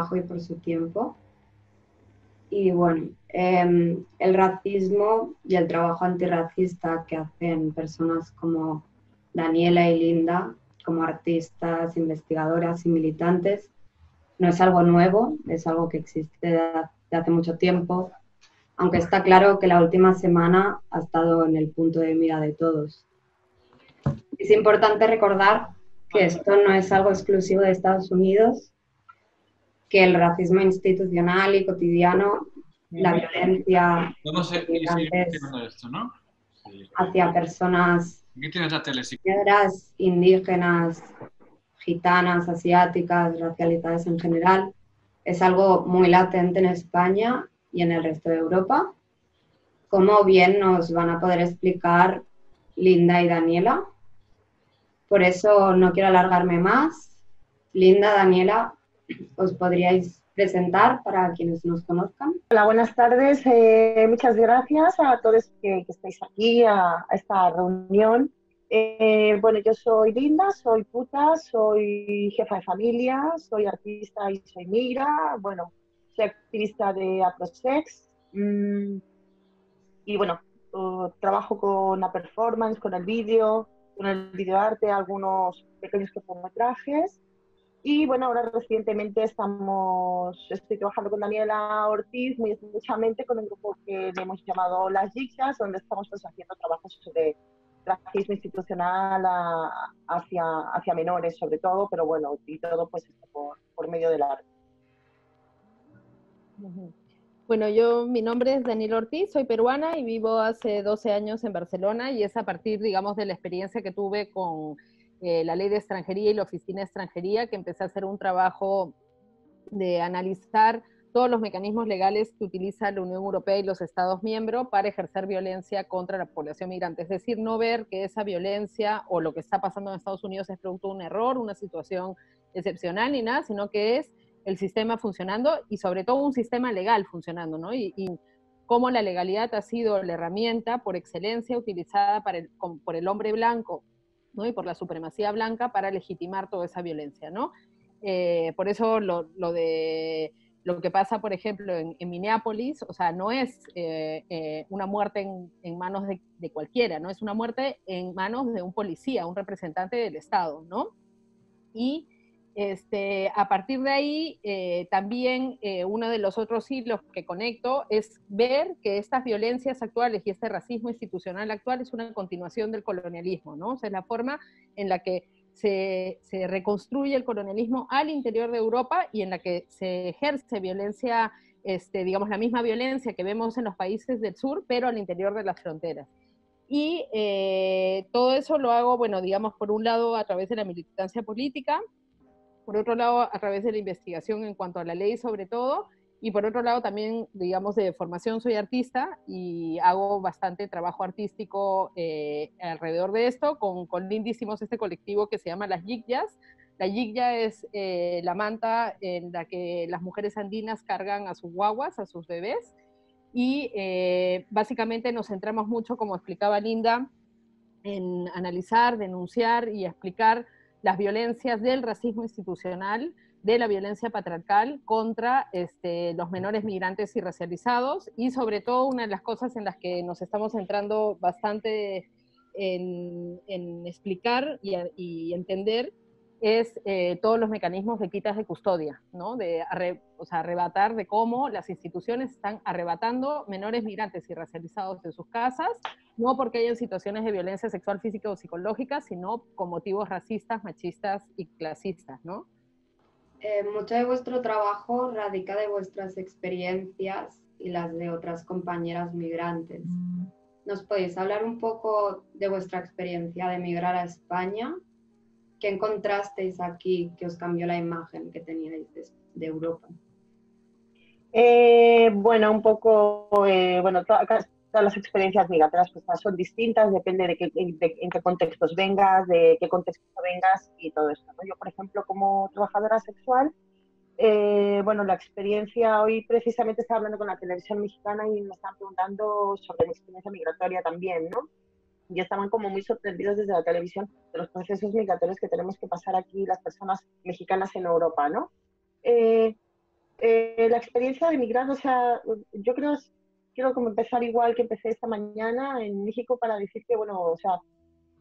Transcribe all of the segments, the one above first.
trabajo y por su tiempo. Y bueno, em, el racismo y el trabajo antirracista que hacen personas como Daniela y Linda, como artistas, investigadoras y militantes, no es algo nuevo, es algo que existe de hace mucho tiempo, aunque está claro que la última semana ha estado en el punto de mira de todos. Es importante recordar que esto no es algo exclusivo de Estados Unidos, que el racismo institucional y cotidiano, la violencia hacia personas negras, indígenas, gitanas, asiáticas, racializadas en general, es algo muy latente en España y en el resto de Europa. Como bien nos van a poder explicar Linda y Daniela. Por eso no quiero alargarme más. Linda, Daniela, ¿os podríais presentar para quienes nos conozcan? Hola, buenas tardes. Eh, muchas gracias a todos que, estáis aquí a, esta reunión. Eh, bueno, yo soy Linda, soy puta, soy jefa de familia, soy artista y soy migra. Bueno, soy activista de Aprosex. Mm, y bueno, trabajo con la performance, con el vídeo, con el videoarte, algunos pequeños cortometrajes. Y bueno, ahora recientemente estamos, estoy trabajando con Daniela Ortiz muy estrechamente con un grupo que le hemos llamado Las Gixas, donde estamos pues, haciendo trabajos sobre racismo institucional hacia, hacia menores sobre todo, pero bueno, y todo pues por, por medio del arte. Bueno, yo, mi nombre es Daniel Ortiz, soy peruana y vivo hace 12 años en Barcelona y es a partir, digamos, de la experiencia que tuve con eh, la ley de extranjería y la oficina de extranjería que empecé a hacer un trabajo de analizar todos los mecanismos legales que utiliza la Unión Europea y los Estados miembros para ejercer violencia contra la población migrante. Es decir, no ver que esa violencia o lo que está pasando en Estados Unidos es producto de un error, una situación excepcional ni nada, sino que es el sistema funcionando y sobre todo un sistema legal funcionando, ¿no? Y, cómo la legalidad ha sido la herramienta por excelencia utilizada por el hombre blanco, ¿no? Y por la supremacía blanca para legitimar toda esa violencia, ¿no? Eh, por eso lo, lo, de lo que pasa, por ejemplo, en, Minneapolis, o sea, no es eh, eh, una muerte en, manos de, de, cualquiera, ¿no? Es una muerte en manos de un policía, un representante del Estado, ¿no? Y este, a partir de ahí, eh, también eh, uno de los otros hilos que conecto es ver que estas violencias actuales y este racismo institucional actual es una continuación del colonialismo, ¿no? O sea, es la forma en la que se, reconstruye el colonialismo al interior de Europa y en la que se ejerce violencia, este, digamos, la misma violencia que vemos en los países del sur, pero al interior de las fronteras. Y eh, todo eso lo hago, bueno, digamos, por un lado a través de la militancia política, por otro lado, a través de la investigación en cuanto a la ley sobre todo, y por otro lado también, digamos, de formación soy artista y hago bastante trabajo artístico eh, alrededor de esto. Con, con Lindy hicimos este colectivo que se llama Las Yigyas. La Yigya es eh, la manta en la que las mujeres andinas cargan a sus guaguas, a sus bebés. Y eh, básicamente nos centramos mucho, como explicaba Linda, en analizar, denunciar y explicar las violencias del racismo institucional, de la violencia patriarcal contra este, los menores migrantes y racializados y sobre todo una de las cosas en las que nos estamos centrando bastante en, explicar y, entender es eh, todos los mecanismos de quitas de custodia, ¿no? de o sea, arrebatar, de cómo las instituciones están arrebatando menores migrantes y racializados de sus casas, no porque hayan situaciones de violencia sexual, física o psicológica, sino con motivos racistas, machistas y clasistas, ¿no? Eh, mucho de vuestro trabajo radica de vuestras experiencias y las de otras compañeras migrantes. ¿Nos podéis hablar un poco de vuestra experiencia de migrar a España ¿Qué encontrasteis aquí que os cambió la imagen que teníais de, Europa? Eh, bueno, un poco, eh, bueno, todas las experiencias migratorias pues, son distintas, depende de, qué, en qué contextos vengas, de qué contexto vengas y todo esto. Yo, por ejemplo, como trabajadora sexual, eh, bueno, la experiencia, hoy precisamente estaba hablando con la televisión mexicana y me están preguntando sobre mi experiencia migratoria también, ¿no? Y estaban como muy sorprendidos desde la televisión de los procesos migratorios que tenemos que pasar aquí las personas mexicanas en Europa, ¿no? Eh, eh, la experiencia de migrar, o sea, yo creo, quiero como empezar igual que empecé esta mañana en México para decir que, bueno, o sea,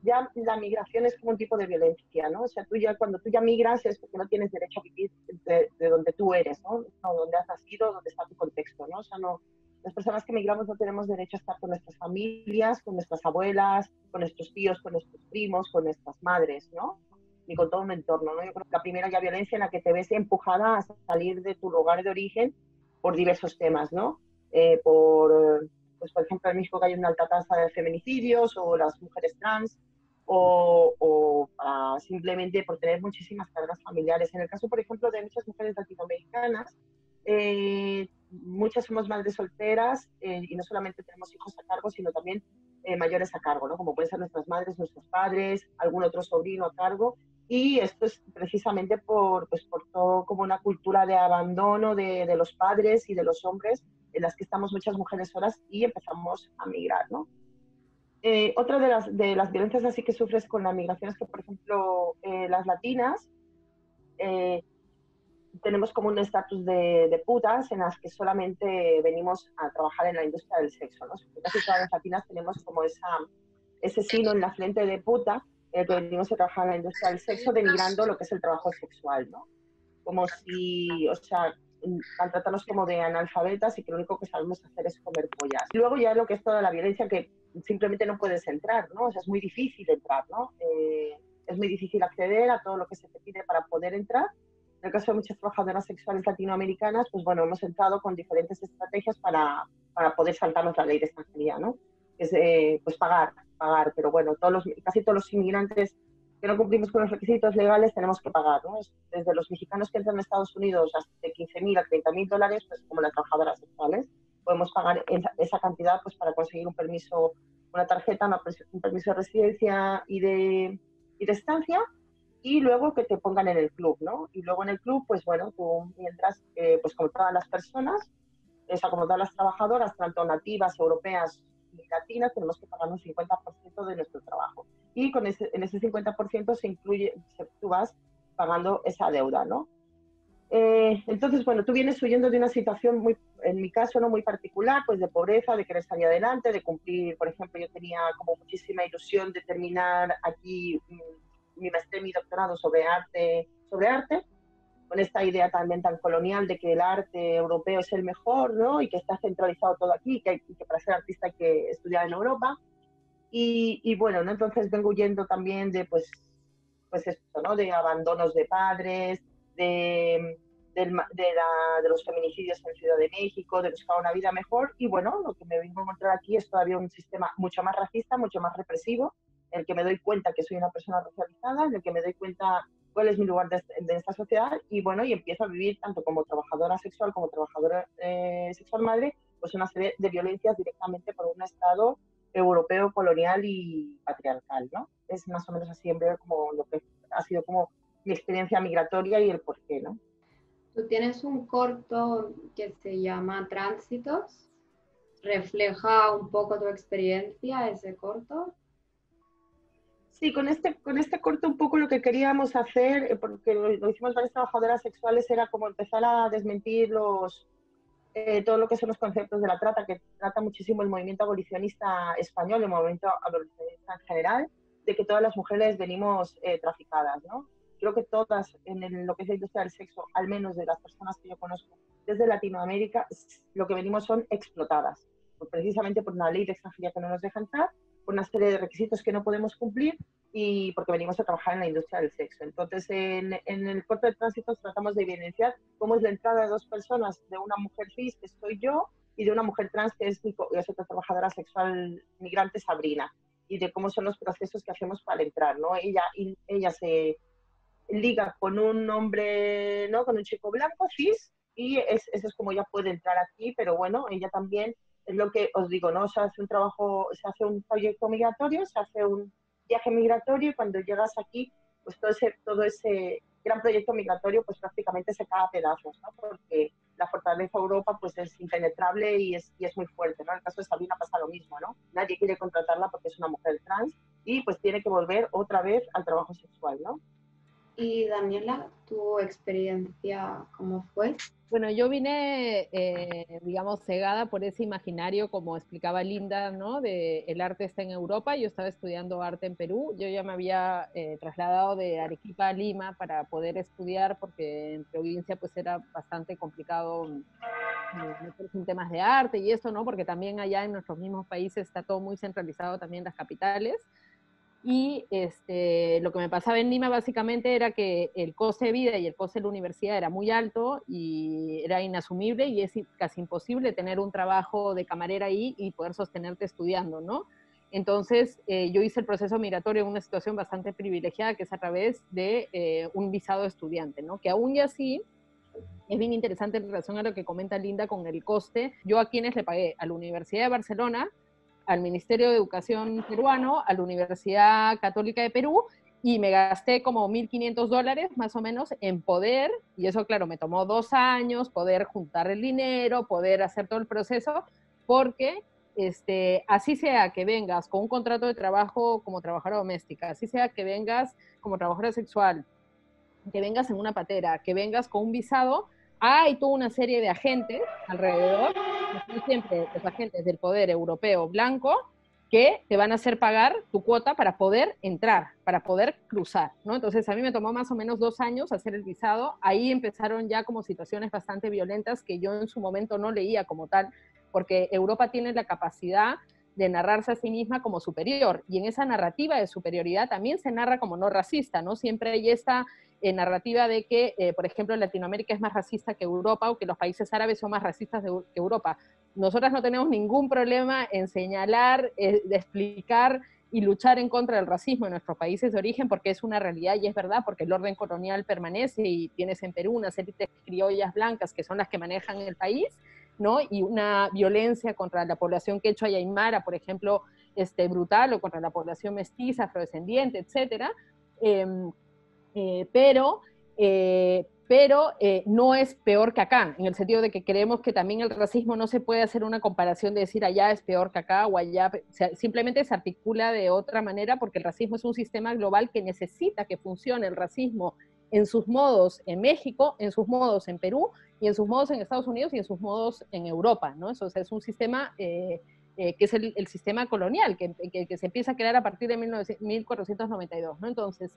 ya la migración es como un tipo de violencia, ¿no? O sea, tú ya, cuando tú ya migras es porque no tienes derecho a vivir de, de donde tú eres, ¿no? ¿no? Donde has nacido, donde está tu contexto, ¿no? O sea, no, las personas que migramos no tenemos derecho a estar con nuestras familias, con nuestras abuelas, con nuestros tíos, con nuestros primos, con nuestras madres, ¿no? Ni con todo un entorno, ¿no? Yo creo que la primera ya violencia en la que te ves empujada a salir de tu lugar de origen por diversos temas, ¿no? Eh, por, pues por ejemplo, en México que hay una alta tasa de feminicidios o las mujeres trans, o, o simplemente por tener muchísimas cargas familiares. En el caso, por ejemplo, de muchas mujeres latinoamericanas, eh, muchas somos madres solteras eh, y no solamente tenemos hijos a cargo, sino también eh, mayores a cargo, ¿no? como pueden ser nuestras madres, nuestros padres, algún otro sobrino a cargo. Y esto es precisamente por, pues, por todo como una cultura de abandono de, de los padres y de los hombres en las que estamos muchas mujeres solas y empezamos a migrar. ¿no? Eh, otra de las, de las violencias así que sufres con la migración es que, por ejemplo, eh, las latinas eh, tenemos como un estatus de, de, putas en las que solamente venimos a trabajar en la industria del sexo, ¿no? Casi todas las latinas tenemos como esa, ese signo en la frente de puta, eh, que venimos a trabajar en la industria del sexo, denigrando lo que es el trabajo sexual, ¿no? Como si, o sea, al tratarnos como de analfabetas y que lo único que sabemos hacer es comer pollas. Luego ya lo que es toda la violencia que simplemente no puedes entrar, ¿no? O sea, es muy difícil entrar, ¿no? Eh, es muy difícil acceder a todo lo que se te pide para poder entrar en el caso de muchas trabajadoras sexuales latinoamericanas, pues bueno, hemos entrado con diferentes estrategias para, para poder saltarnos la ley de extranjería, ¿no? Es eh, pues pagar, pagar, pero bueno, todos los, casi todos los inmigrantes que no cumplimos con los requisitos legales tenemos que pagar, ¿no? Desde los mexicanos que entran a Estados Unidos hasta de 15.000 a 30.000 dólares, pues como las trabajadoras sexuales, podemos pagar esa, esa, cantidad pues para conseguir un permiso, una tarjeta, una, un permiso de residencia y de, y de estancia, y luego que te pongan en el club, ¿no? Y luego en el club, pues bueno, tú mientras, eh, pues como todas las personas, o sea, como todas las trabajadoras, tanto nativas, europeas y latinas, tenemos que pagar un 50% de nuestro trabajo. Y con ese, en ese 50% se incluye, tú vas pagando esa deuda, ¿no? Eh, entonces, bueno, tú vienes huyendo de una situación muy, en mi caso, no muy particular, pues de pobreza, de querer salir adelante, de cumplir, por ejemplo, yo tenía como muchísima ilusión de terminar aquí mi maestría y mi doctorado sobre arte, sobre arte, con esta idea también tan colonial de que el arte europeo es el mejor, ¿no? Y que está centralizado todo aquí, que, hay, que para ser artista hay que estudiar en Europa. Y, y bueno, ¿no? Entonces vengo huyendo también de, pues, pues esto, ¿no? De abandonos de padres, de, de, de, la, de, los feminicidios en Ciudad de México, de buscar una vida mejor. Y bueno, lo que me vengo a encontrar aquí es todavía un sistema mucho más racista, mucho más represivo, en el que me doy cuenta que soy una persona racializada, en el que me doy cuenta cuál es mi lugar de, esta sociedad y bueno, y empiezo a vivir tanto como trabajadora sexual como trabajadora eh, sexual madre, pues una serie de violencias directamente por un Estado europeo, colonial y patriarcal, ¿no? Es más o menos así en breve como lo que ha sido como mi experiencia migratoria y el por qué, ¿no? Tú tienes un corto que se llama Tránsitos. ¿Refleja un poco tu experiencia ese corto? Sí, con este, con este corto un poco lo que queríamos hacer, eh, porque lo, lo hicimos varias trabajadoras sexuales, era como empezar a desmentir los, eh, todo lo que son los conceptos de la trata, que trata muchísimo el movimiento abolicionista español, el movimiento abolicionista en general, de que todas las mujeres venimos eh, traficadas, ¿no? Creo que todas, en el, lo que es la industria del sexo, al menos de las personas que yo conozco desde Latinoamérica, lo que venimos son explotadas, precisamente por una ley de extranjería que no nos deja entrar una serie de requisitos que no podemos cumplir y porque venimos a trabajar en la industria del sexo. Entonces, en, en el corte de tránsito tratamos de evidenciar cómo es la entrada de dos personas, de una mujer cis, que soy yo, y de una mujer trans, que es, es otra trabajadora sexual migrante, Sabrina, y de cómo son los procesos que hacemos para entrar, ¿no? Ella, ella se liga con un hombre, ¿no? Con un chico blanco, cis, y es, eso es como ella puede entrar aquí, pero bueno, ella también es lo que os digo, ¿no? Se hace un trabajo, se hace un proyecto migratorio, se hace un viaje migratorio y cuando llegas aquí, pues todo ese, todo ese gran proyecto migratorio pues prácticamente se cae a pedazos, ¿no? Porque la fortaleza Europa pues es impenetrable y es, y es muy fuerte, ¿no? En el caso de Sabina pasa lo mismo, ¿no? Nadie quiere contratarla porque es una mujer trans y pues tiene que volver otra vez al trabajo sexual, ¿no? Y Daniela, ¿tu experiencia cómo fue? Bueno, yo vine, eh, digamos, cegada por ese imaginario, como explicaba Linda, ¿no? De el arte está en Europa. Yo estaba estudiando arte en Perú. Yo ya me había eh, trasladado de Arequipa a Lima para poder estudiar, porque en provincia pues era bastante complicado mm, meterse en temas de arte y eso, ¿no? Porque también allá en nuestros mismos países está todo muy centralizado, también las capitales. Y este, lo que me pasaba en Lima básicamente era que el coste de vida y el coste de la universidad era muy alto y era inasumible y es casi imposible tener un trabajo de camarera ahí y poder sostenerte estudiando, ¿no? Entonces, eh, yo hice el proceso migratorio en una situación bastante privilegiada, que es a través de eh, un visado estudiante, ¿no? Que aún y así es bien interesante en relación a lo que comenta Linda con el coste. Yo a quienes le pagué a la Universidad de Barcelona al Ministerio de Educación peruano, a la Universidad Católica de Perú, y me gasté como 1.500 dólares más o menos en poder, y eso claro, me tomó dos años, poder juntar el dinero, poder hacer todo el proceso, porque este, así sea que vengas con un contrato de trabajo como trabajadora doméstica, así sea que vengas como trabajadora sexual, que vengas en una patera, que vengas con un visado, hay toda una serie de agentes alrededor, siempre los agentes del poder europeo blanco, que te van a hacer pagar tu cuota para poder entrar, para poder cruzar, ¿no? Entonces a mí me tomó más o menos dos años hacer el visado, ahí empezaron ya como situaciones bastante violentas que yo en su momento no leía como tal, porque Europa tiene la capacidad de narrarse a sí misma como superior, y en esa narrativa de superioridad también se narra como no racista, ¿no? Siempre hay esta eh, narrativa de que, eh, por ejemplo, Latinoamérica es más racista que Europa o que los países árabes son más racistas que Europa. Nosotras no tenemos ningún problema en señalar, eh, explicar y luchar en contra del racismo en nuestros países de origen porque es una realidad y es verdad, porque el orden colonial permanece y tienes en Perú unas élites criollas blancas que son las que manejan el país, ¿no? Y una violencia contra la población quechua y aymara, por ejemplo, este, brutal, o contra la población mestiza, afrodescendiente, etcétera. Em, eh, pero, eh, pero eh, no es peor que acá, en el sentido de que creemos que también el racismo no se puede hacer una comparación de decir allá es peor que acá o allá, simplemente se articula de otra manera porque el racismo es un sistema global que necesita que funcione el racismo en sus modos en México, en sus modos en Perú y en sus modos en Estados Unidos y en sus modos en Europa, ¿no? Eso es un sistema... que es el, sistema colonial, que, que, se empieza a crear a partir de 1492, ¿no? Entonces,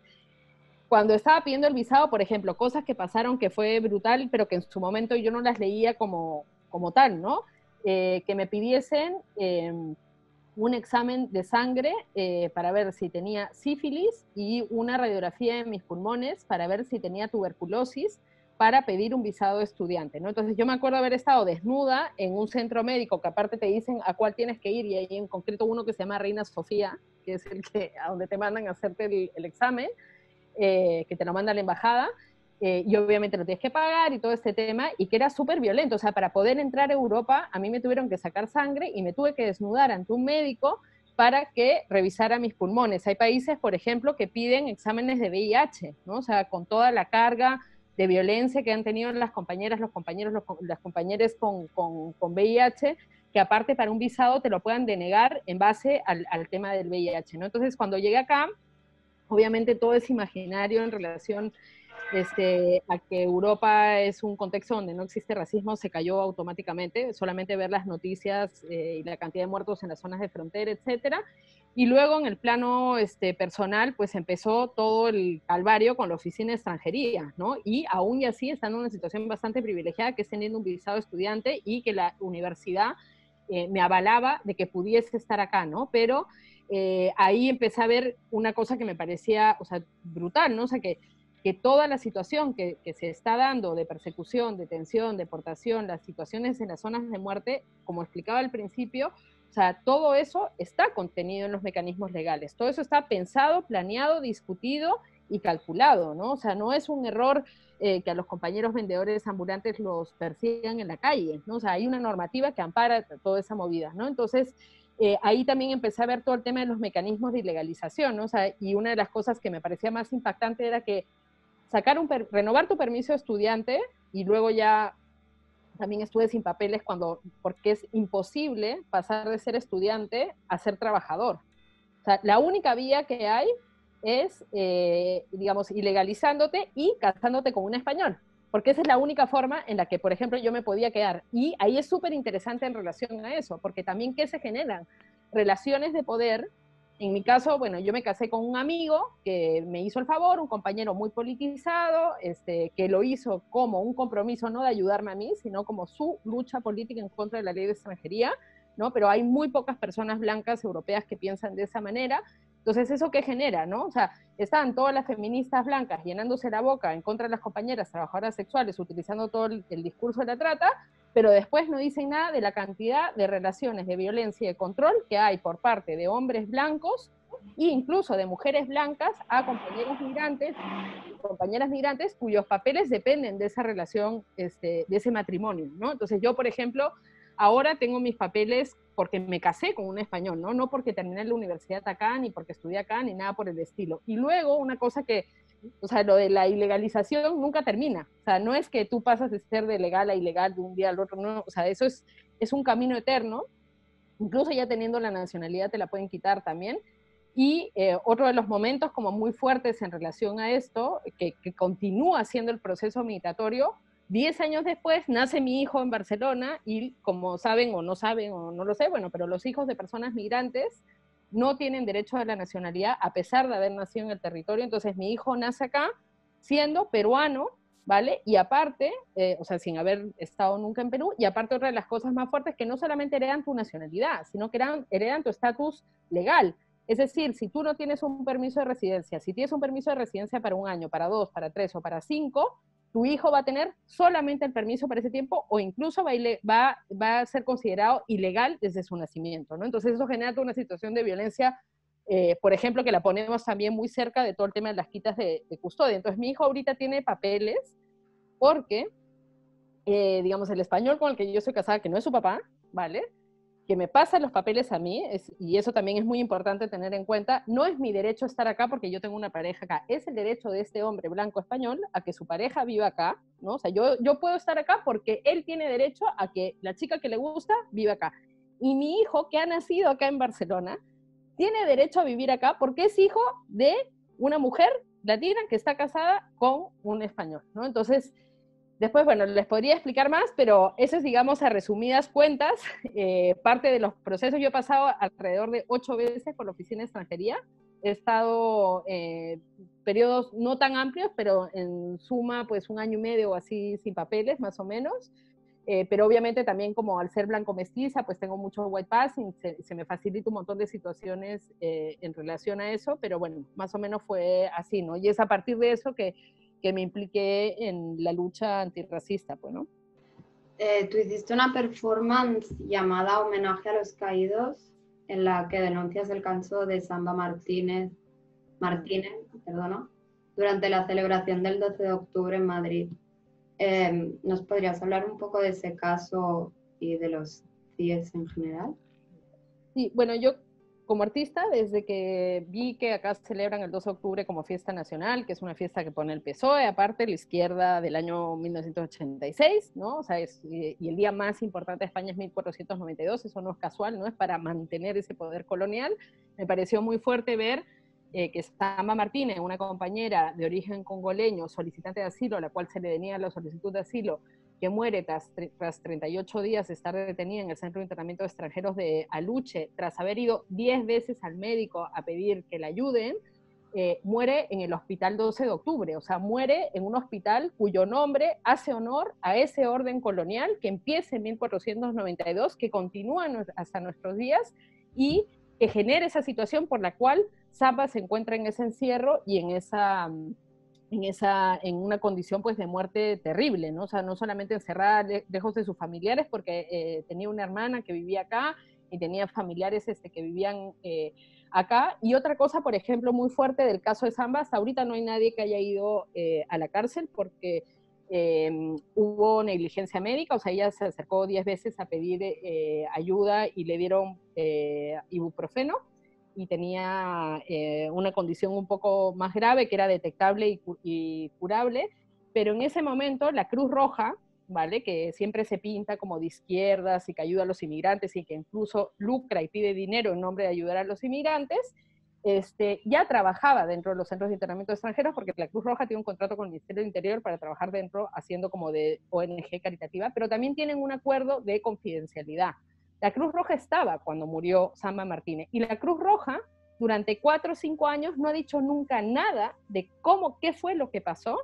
cuando estaba pidiendo el visado, por ejemplo, cosas que pasaron que fue brutal, pero que en su momento yo no las leía como, como tal, ¿no? Eh, que me pidiesen em, un examen de sangre eh, para ver si tenía sífilis y una radiografía en mis pulmones para ver si tenía tuberculosis para pedir un visado de estudiante, ¿no? Entonces yo me acuerdo haber estado desnuda en un centro médico que aparte te dicen a cuál tienes que ir y hay en concreto uno que se llama Reina Sofía, que es el que a donde te mandan a hacerte el, el examen, eh, que te lo manda la embajada, eh, y obviamente lo tienes que pagar y todo este tema, y que era súper violento. O sea, para poder entrar a Europa, a mí me tuvieron que sacar sangre y me tuve que desnudar ante un médico para que revisara mis pulmones. Hay países, por ejemplo, que piden exámenes de VIH, ¿no? O sea, con toda la carga de violencia que han tenido las compañeras, los compañeros, las compañeras con, con, con, VIH, que aparte para un visado te lo puedan denegar en base al, al tema del VIH, ¿no? Entonces, cuando llegué acá, obviamente todo es imaginario en relación este, a que Europa es un contexto donde no existe racismo, se cayó automáticamente, solamente ver las noticias eh, y la cantidad de muertos en las zonas de frontera, etcétera. Y luego en el plano este, personal, pues empezó todo el calvario con la oficina de extranjería, ¿no? Y aún y así están en una situación bastante privilegiada, que es teniendo un visado estudiante y que la universidad eh, me avalaba de que pudiese estar acá, ¿no? Pero eh, ahí empecé a ver una cosa que me parecía, o sea, brutal, ¿no? O sea, que, que toda la situación que, se está dando de persecución, detención, deportación, las situaciones en las zonas de muerte, como explicaba al principio, o sea, todo eso está contenido en los mecanismos legales, todo eso está pensado, planeado, discutido y calculado, ¿no? O sea, no es un error eh, que a los compañeros vendedores ambulantes los persigan en la calle, ¿no? O sea, hay una normativa que ampara toda esa movida, ¿no? Entonces, eh, ahí también empecé a ver todo el tema de los mecanismos de ilegalización, y una de las cosas que me parecía más impactante era que sacar un renovar tu permiso de estudiante y luego ya también estuve sin papeles cuando, porque es imposible pasar de ser estudiante a ser trabajador. La única vía que hay es, eh, digamos, ilegalizándote y casándote con un español, porque esa es la única forma en la que, por ejemplo, yo me podía quedar. Y ahí es súper interesante en relación a eso, porque también ¿qué se generan? Relaciones de poder en mi caso, bueno, yo me casé con un amigo que me hizo el favor, un compañero muy politizado, este, que lo hizo como un compromiso no de ayudarme a mí, sino como su lucha política en contra de la ley de extranjería, ¿no? Pero hay muy pocas personas blancas europeas que piensan de esa manera. Entonces, ¿eso qué genera, no? O sea, están todas las feministas blancas llenándose la boca en contra de las compañeras trabajadoras sexuales, utilizando todo el, discurso de la trata, pero después no dicen nada de la cantidad de relaciones de violencia y de control que hay por parte de hombres blancos e incluso de mujeres blancas a compañeros migrantes, compañeras migrantes cuyos papeles dependen de esa relación, este, de ese matrimonio, ¿no? Entonces yo, por ejemplo, ahora tengo mis papeles porque me casé con un español, ¿no? No porque terminé la universidad acá, ni porque estudié acá, ni nada por el estilo. Y luego una cosa que o sea, lo de la ilegalización nunca termina. O sea, no es que tú pasas de ser de legal a ilegal de un día al otro, no, o sea, eso es, es un camino eterno. Incluso ya teniendo la nacionalidad te la pueden quitar también. Y eh, otro de los momentos como muy fuertes en relación a esto, que, que continúa siendo el proceso migratorio, diez años después nace mi hijo en Barcelona y como saben o no saben o no lo sé, bueno, pero los hijos de personas migrantes no tienen derecho a la nacionalidad a pesar de haber nacido en el territorio. Entonces mi hijo nace acá siendo peruano, ¿vale? Y aparte, eh, o sea, sin haber estado nunca en Perú, y aparte otra de las cosas más fuertes que no solamente heredan tu nacionalidad, sino que heredan, tu estatus legal. Es decir, si tú no tienes un permiso de residencia, si tienes un permiso de residencia para un año, para dos, para tres o para cinco, tu hijo va a tener solamente el permiso para ese tiempo o incluso va a, ser considerado ilegal desde su nacimiento, ¿no? Entonces eso genera una situación de violencia, eh, por ejemplo, que la ponemos también muy cerca de todo el tema de las quitas de, custodia. Entonces mi hijo ahorita tiene papeles porque, eh, digamos, el español con el que yo soy casada, que no es su papá, ¿vale? Que me pasan los papeles a mí, y eso también es muy importante tener en cuenta, no es mi derecho estar acá porque yo tengo una pareja acá, es el derecho de este hombre blanco español a que su pareja viva acá, ¿no? O sea, yo, yo puedo estar acá porque él tiene derecho a que la chica que le gusta viva acá. Y mi hijo, que ha nacido acá en Barcelona, tiene derecho a vivir acá porque es hijo de una mujer latina que está casada con un español, ¿no? Entonces, Después, bueno, les podría explicar más, pero eso es, digamos, a resumidas cuentas, eh, parte de los procesos. Yo he pasado alrededor de ocho veces por la oficina de extranjería. He estado eh, periodos no tan amplios, pero en suma, pues un año y medio o así sin papeles, más o menos. Eh, pero obviamente también como al ser blanco mestiza, pues tengo mucho white passing, se, se me facilita un montón de situaciones en relación a eso, pero bueno, más o menos fue así, ¿no? Y es a partir de eso que que me impliqué en la lucha antirracista, pues, ¿no? Eh, tú hiciste una performance llamada Homenaje a los Caídos, en la que denuncias el caso de Samba Martínez, Martínez perdona, durante la celebración del 12 de octubre en Madrid. Em, ¿Nos podrías hablar un poco de ese caso y de los CIES en general? Sí, bueno, yo como artista, desde que vi que acá celebran el 2 de octubre como fiesta nacional, que es una fiesta que pone el PSOE, aparte la izquierda del año 1986, ¿no? O sea, y el día más importante de España es 1492, eso no es casual, ¿no? Es para mantener ese poder colonial. Me pareció muy fuerte ver eh, que Samba Martínez, una compañera de origen congoleño, solicitante de asilo, a la cual se le venía la solicitud de asilo, que muere tras, tras 38 días de estar detenida en el Centro de Internamiento de Extranjeros de Aluche, tras haber ido 10 veces al médico a pedir que la ayuden, eh, muere en el hospital 12 de octubre, o sea, muere en un hospital cuyo nombre hace honor a ese orden colonial que empieza en 1492, que continúa hasta nuestros días y que genera esa situación por la cual Zapa se encuentra en ese encierro y en esa mm, en, esa, en una condición pues de muerte terrible, ¿no? O sea, no solamente encerrada lejos de sus familiares, porque eh, tenía una hermana que vivía acá y tenía familiares este, que vivían eh, acá. Y otra cosa, por ejemplo, muy fuerte del caso de hasta ahorita no hay nadie que haya ido eh, a la cárcel porque em, hubo negligencia médica, o sea, ella se acercó 10 veces a pedir ayuda y le dieron ibuprofeno y tenía eh, una condición un poco más grave que era detectable y, curable, pero en ese momento la Cruz Roja ¿vale? Que siempre se pinta como de izquierdas y que ayuda a los inmigrantes y que incluso lucra y pide dinero en nombre de ayudar a los inmigrantes, este, ya trabajaba dentro de los centros de internamiento extranjeros porque la Cruz Roja tiene un contrato con el Ministerio del Interior para trabajar dentro haciendo como de ONG caritativa, pero también tienen un acuerdo de confidencialidad. La Cruz Roja estaba cuando murió Samba Martínez y la Cruz Roja durante cuatro o cinco años no ha dicho nunca nada de cómo, qué fue lo que pasó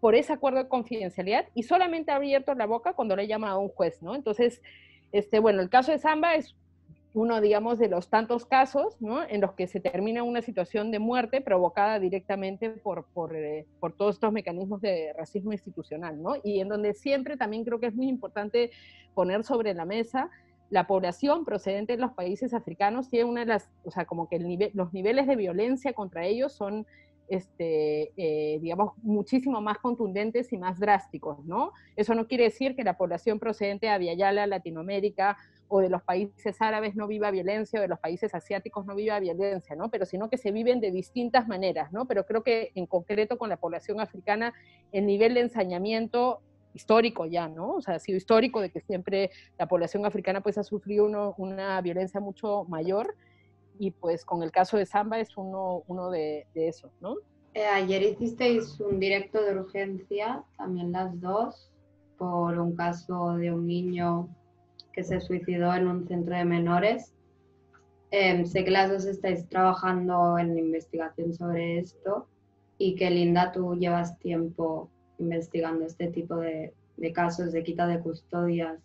por ese acuerdo de confidencialidad y solamente ha abierto la boca cuando le llama a un juez, ¿no? Entonces, este, bueno, el caso de Samba es uno, digamos, de los tantos casos. En los que se termina una situación de muerte provocada directamente por, por, eh, por todos estos mecanismos de racismo institucional, ¿no? Y en donde siempre también creo que es muy importante poner sobre la mesa la población procedente de los países africanos tiene una de las, o sea, como que el nivel, los niveles de violencia contra ellos son, este, eh, digamos, muchísimo más contundentes y más drásticos, ¿no? Eso no quiere decir que la población procedente de Aviala, Latinoamérica o de los países árabes no viva violencia o de los países asiáticos no viva violencia, ¿no? Pero sino que se viven de distintas maneras, ¿no? Pero creo que en concreto con la población africana el nivel de ensañamiento histórico ya, ¿no? O sea, ha sido histórico de que siempre la población africana pues ha sufrido una violencia mucho mayor y pues con el caso de Samba es uno, uno de, de esos, ¿no? Eh, ayer hicisteis un directo de urgencia, también las dos, por un caso de un niño que se suicidó en un centro de menores. Em, sé que las dos estáis trabajando en investigación sobre esto y que Linda, tú llevas tiempo investigando este tipo de, casos de quita de custodias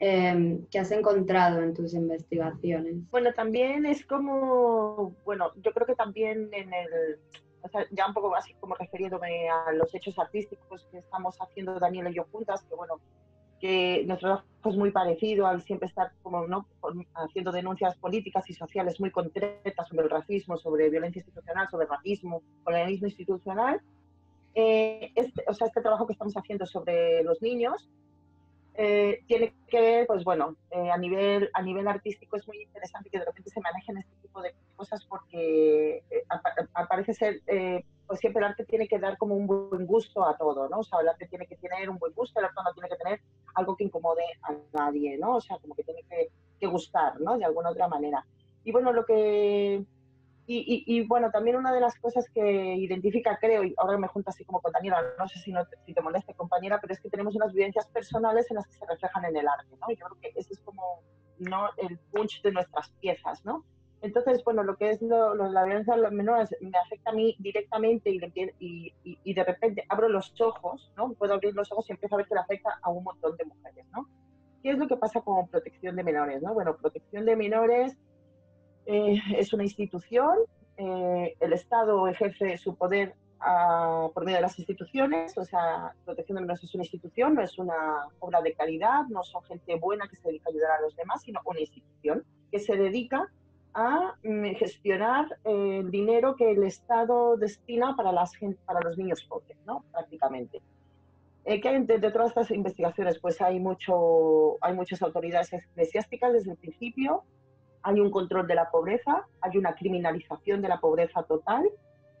eh, que has encontrado en tus investigaciones? Bueno, también es como, bueno, yo creo que también en el, o sea, ya un poco así como refiriéndome a los hechos artísticos que estamos haciendo Daniel y yo juntas, que bueno, que nuestro trabajo es muy parecido al siempre estar como, ¿no? haciendo denuncias políticas y sociales muy concretas sobre el racismo, sobre violencia institucional, sobre racismo, colonialismo institucional, eh, este, o sea, este trabajo que estamos haciendo sobre los niños eh, tiene que ver, pues bueno, eh, a, nivel, a nivel artístico es muy interesante que de repente se manejen este tipo de cosas porque al parece ser, pues siempre el arte tiene que dar como un buen gusto a todo, ¿no? O sea, el arte tiene que tener un buen gusto, el arte no tiene que tener algo que incomode a nadie, ¿no? O sea, como que tiene que, que gustar, ¿no? De alguna otra manera. Y bueno, lo que y, bueno, también una de las cosas que identifica, creo, y ahora me junto así como con Daniela, no sé si, no te, si te moleste, compañera, pero es que tenemos unas vivencias personales en las que se reflejan en el arte, ¿no? Y yo creo que ese es como ¿no? el punch de nuestras piezas, ¿no? Entonces, bueno, lo que es lo, la violencia menores me afecta a mí directamente y, y, y, de repente abro los ojos, ¿no? Puedo abrir los ojos y empiezo a ver que le afecta a un montón de mujeres, ¿no? ¿Qué es lo que pasa con protección de menores, ¿no? Bueno, protección de menores eh, es una institución, eh, el Estado ejerce su poder ah, por medio de las instituciones, o sea, Protección es una institución, no es una obra de caridad, no son gente buena que se dedica a ayudar a los demás, sino una institución que se dedica a mm, gestionar el dinero que el Estado destina para, las, para los niños pobres, ¿no? prácticamente. Eh, que de, de, todas estas investigaciones, pues hay, mucho, hay muchas autoridades eclesiásticas desde el principio, hay un control de la pobreza, hay una criminalización de la pobreza total,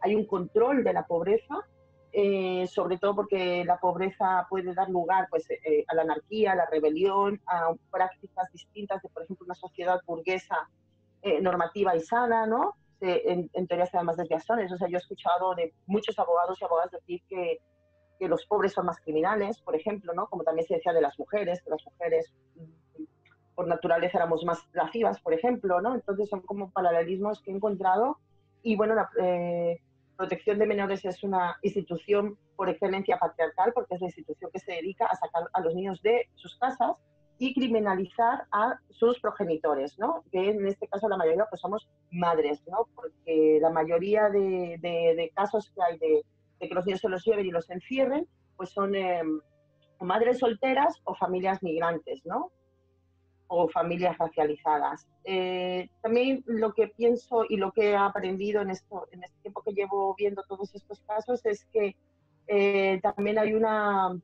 hay un control de la pobreza, eh, sobre todo porque la pobreza puede dar lugar pues, eh, a la anarquía, a la rebelión, a prácticas distintas de, por ejemplo, una sociedad burguesa eh, normativa y sana, ¿no? en, teoría se más desviaciones. O sea, yo he escuchado de muchos abogados y abogadas decir que, que los pobres son más criminales, por ejemplo, ¿no? Como también se decía de las mujeres, que las mujeres por naturaleza éramos más lascivas, por ejemplo, ¿no? Entonces son como paralelismos que he encontrado. Y bueno, la eh, protección de menores es una institución por excelencia patriarcal, porque es la institución que se dedica a sacar a los niños de sus casas y criminalizar a sus progenitores, ¿no? Que en este caso la mayoría pues somos madres, ¿no? Porque la mayoría de, de, casos que hay de, de, que los niños se los lleven y los encierren, pues son em, madres solteras o familias migrantes, ¿no? O familias racializadas. Eh, también lo que pienso y lo que he aprendido en, esto, en este tiempo que llevo viendo todos estos casos es que eh, también hay una,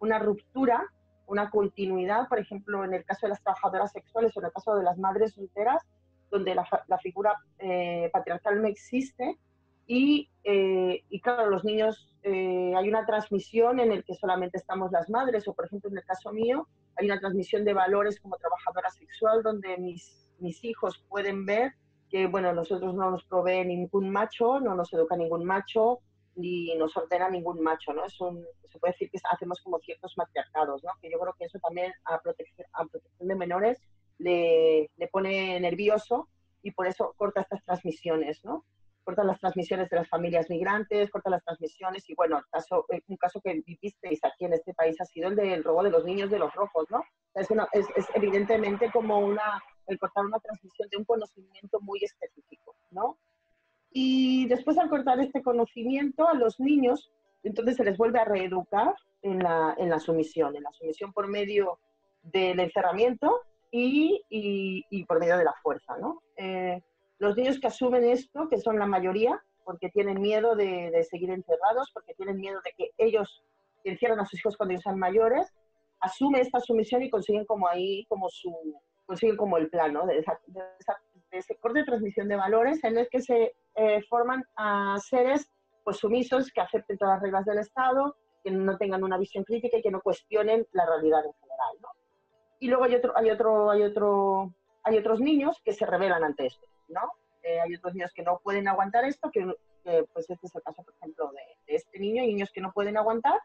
una ruptura, una continuidad, por ejemplo, en el caso de las trabajadoras sexuales o en el caso de las madres solteras, donde la, la figura eh, patriarcal no existe, Y, eh, y claro, los niños, eh, hay una transmisión en el que solamente estamos las madres, o por ejemplo en el caso mío, hay una transmisión de valores como trabajadora sexual donde mis, mis hijos pueden ver que, bueno, nosotros no nos provee ningún macho, no nos educa ningún macho, ni nos ordena ningún macho, ¿no? Es un, se puede decir que hacemos como ciertos matriarcados, ¿no? Que yo creo que eso también a protección, a protección de menores le, le pone nervioso y por eso corta estas transmisiones, ¿no? Corta las transmisiones de las familias migrantes, corta las transmisiones y bueno, caso, eh, un caso que vivisteis aquí en este país ha sido el del robo de los niños de los rojos, ¿no? Es, es, es evidentemente como una, el cortar una transmisión de un conocimiento muy específico, ¿no? Y después al cortar este conocimiento a los niños, entonces se les vuelve a reeducar en la, en la sumisión, en la sumisión por medio del encerramiento y, y, por medio de la fuerza. ¿no? Eh, los niños que asumen esto, que son la mayoría, porque tienen miedo de, de, seguir encerrados, porque tienen miedo de que ellos encierren a sus hijos cuando ellos sean mayores, asumen esta sumisión y consiguen como ahí, como su, consiguen como el plan, ¿no? de, de, de, ese corte de transmisión de valores en el que se eh, forman a seres pues, sumisos que acepten todas las reglas del Estado, que no tengan una visión crítica y que no cuestionen la realidad en general. ¿no? Y luego hay, otro, hay, otro, hay, otro, hay otros niños que se rebelan ante esto. ¿No? Eh, hay otros niños que no pueden aguantar esto, que, pues este es el caso, por ejemplo, de, este niño, niños que no pueden aguantar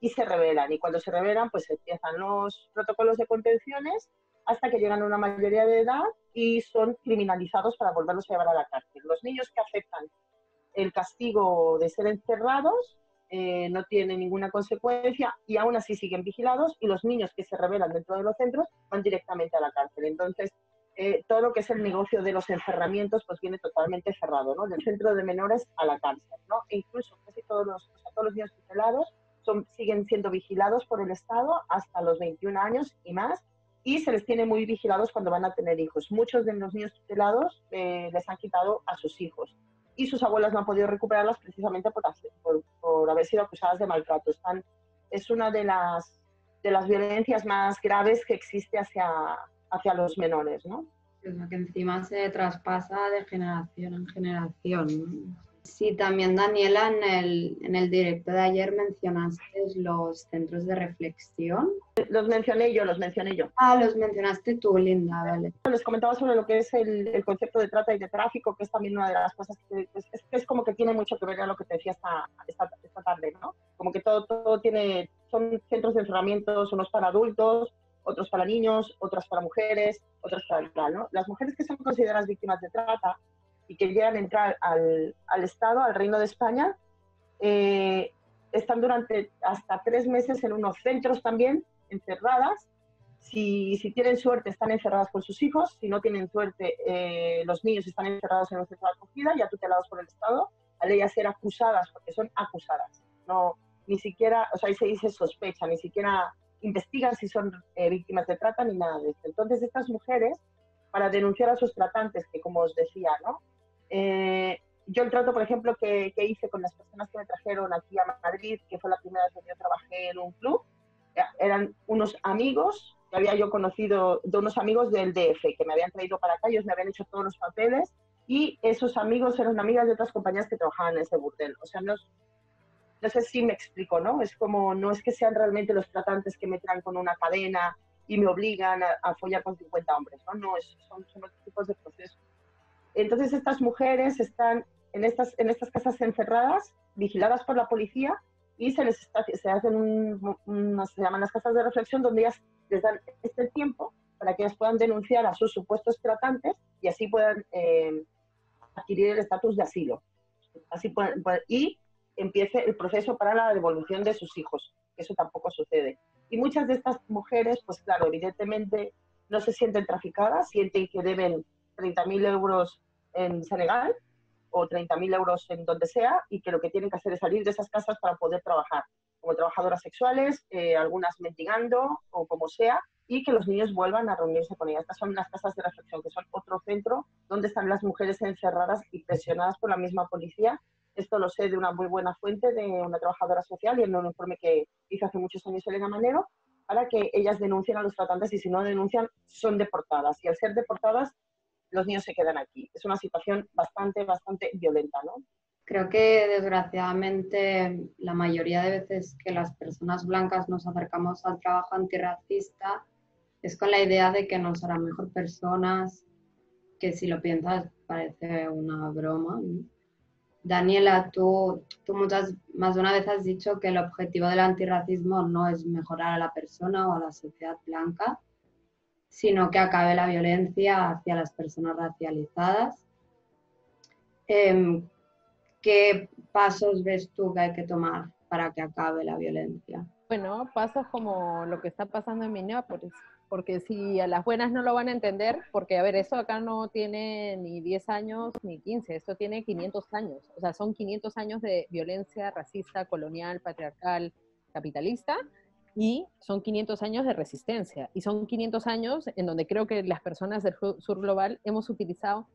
y se rebelan. Y cuando se rebelan, pues empiezan los protocolos de contenciones hasta que llegan a una mayoría de edad y son criminalizados para volverlos a llevar a la cárcel. Los niños que aceptan el castigo de ser encerrados eh, no tienen ninguna consecuencia y aún así siguen vigilados y los niños que se rebelan dentro de los centros van directamente a la cárcel. Entonces, eh, todo lo que es el negocio de los encerramientos pues viene totalmente cerrado, ¿no? Del centro de menores a la cárcel, ¿no? E incluso casi todos los, o sea, todos los niños tutelados son, siguen siendo vigilados por el Estado hasta los 21 años y más y se les tiene muy vigilados cuando van a tener hijos. Muchos de los niños tutelados eh, les han quitado a sus hijos y sus abuelas no han podido recuperarlas precisamente por, por, por haber sido acusadas de maltrato. Están, es una de las, de las violencias más graves que existe hacia, hacia los menores, ¿no? Es que encima se traspasa de generación en generación. Sí, también Daniela, en el, en el directo de ayer mencionaste los centros de reflexión. Los mencioné yo, los mencioné yo. Ah, los mencionaste tú, Linda, vale. Les comentaba sobre lo que es el, el concepto de trata y de tráfico, que es también una de las cosas que es, es, es como que tiene mucho que ver con lo que te decía esta, esta, esta tarde, ¿no? Como que todo, todo tiene, son centros de entrenamiento, unos para adultos, otros para niños, otras para mujeres, otras para tal, ¿no? Las mujeres que son consideradas víctimas de trata y que llegan a entrar al, al Estado, al Reino de España, eh, están durante hasta tres meses en unos centros también, encerradas. Si, si, tienen suerte, están encerradas con sus hijos. Si no tienen suerte, eh, los niños están encerrados en un centro de acogida, ya tutelados por el Estado. A ellas ser acusadas, porque son acusadas. No, ni siquiera, o sea, ahí se dice sospecha, ni siquiera investigan si son eh, víctimas de trata ni nada de esto. Entonces, estas mujeres, para denunciar a sus tratantes, que como os decía, ¿no? Eh, yo el trato, por ejemplo, que, que, hice con las personas que me trajeron aquí a Madrid, que fue la primera vez que yo trabajé en un club, eh, eran unos amigos que había yo conocido, de unos amigos del DF, que me habían traído para acá, ellos me habían hecho todos los papeles, y esos amigos eran amigas de otras compañías que trabajaban en ese burdel. O sea, no, no sé si me explico, ¿no? Es como, no es que sean realmente los tratantes que me traen con una cadena y me obligan a, a follar con 50 hombres, ¿no? No, es, son, son otros tipos de procesos. Entonces estas mujeres están en estas, en estas casas encerradas, vigiladas por la policía, y se les está, se hacen un, un, se llaman las casas de reflexión, donde ellas les dan este tiempo para que ellas puedan denunciar a sus supuestos tratantes y así puedan eh, adquirir el estatus de asilo. Así pueden, pueden, y empiece el proceso para la devolución de sus hijos. Eso tampoco sucede. Y muchas de estas mujeres, pues claro, evidentemente no se sienten traficadas, sienten que deben 30.000 euros en Senegal o 30.000 euros en donde sea y que lo que tienen que hacer es salir de esas casas para poder trabajar como trabajadoras sexuales, eh, algunas mendigando o como sea, y que los niños vuelvan a reunirse con ellas. Estas son las casas de reflexión, que son otro centro donde están las mujeres encerradas y presionadas por la misma policía. Esto lo sé de una muy buena fuente, de una trabajadora social y en un informe que hizo hace muchos años Elena Manero, para que ellas denuncien a los tratantes y si no denuncian son deportadas. Y al ser deportadas los niños se quedan aquí. Es una situación bastante, bastante violenta, ¿no? Creo que desgraciadamente la mayoría de veces que las personas blancas nos acercamos al trabajo antirracista es con la idea de que nos harán mejor personas, que si lo piensas parece una broma. Daniela, tú, tú muchas, más de una vez has dicho que el objetivo del antirracismo no es mejorar a la persona o a la sociedad blanca, sino que acabe la violencia hacia las personas racializadas. Em, ¿Qué pasos ves tú que hay que tomar para que acabe la violencia? Bueno, pasos como lo que está pasando en Minneapolis, porque si a las buenas no lo van a entender, porque a ver, eso acá no tiene ni 10 años ni 15, esto tiene 500 años, o sea, son 500 años de violencia racista, colonial, patriarcal, capitalista, y son 500 años de resistencia, y son 500 años en donde creo que las personas del sur global hemos utilizado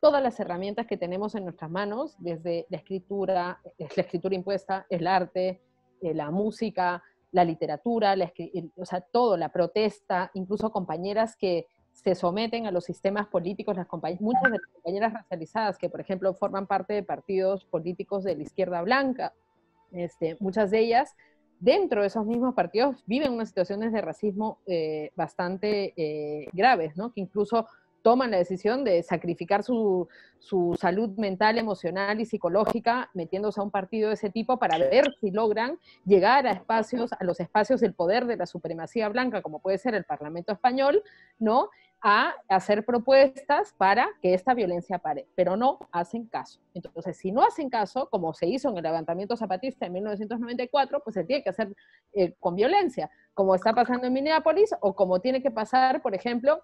todas las herramientas que tenemos en nuestras manos, desde la escritura, es la escritura impuesta, el arte, eh, la música, la literatura, la, o sea, todo, la protesta, incluso compañeras que se someten a los sistemas políticos, las muchas de las compañeras racializadas que, por ejemplo, forman parte de partidos políticos de la izquierda blanca, este, muchas de ellas dentro de esos mismos partidos viven unas situaciones de racismo eh, bastante eh, graves, ¿no? que incluso toman la decisión de sacrificar su, salud mental, emocional y psicológica metiéndose a un partido de ese tipo para ver si logran llegar a espacios, a los espacios del poder de la supremacía blanca, como puede ser el Parlamento español, ¿no? a hacer propuestas para que esta violencia pare, pero no hacen caso. Entonces, si no hacen caso, como se hizo en el levantamiento zapatista en 1994, pues se tiene que hacer eh, con violencia, como está pasando en Minneapolis o como tiene que pasar, por ejemplo,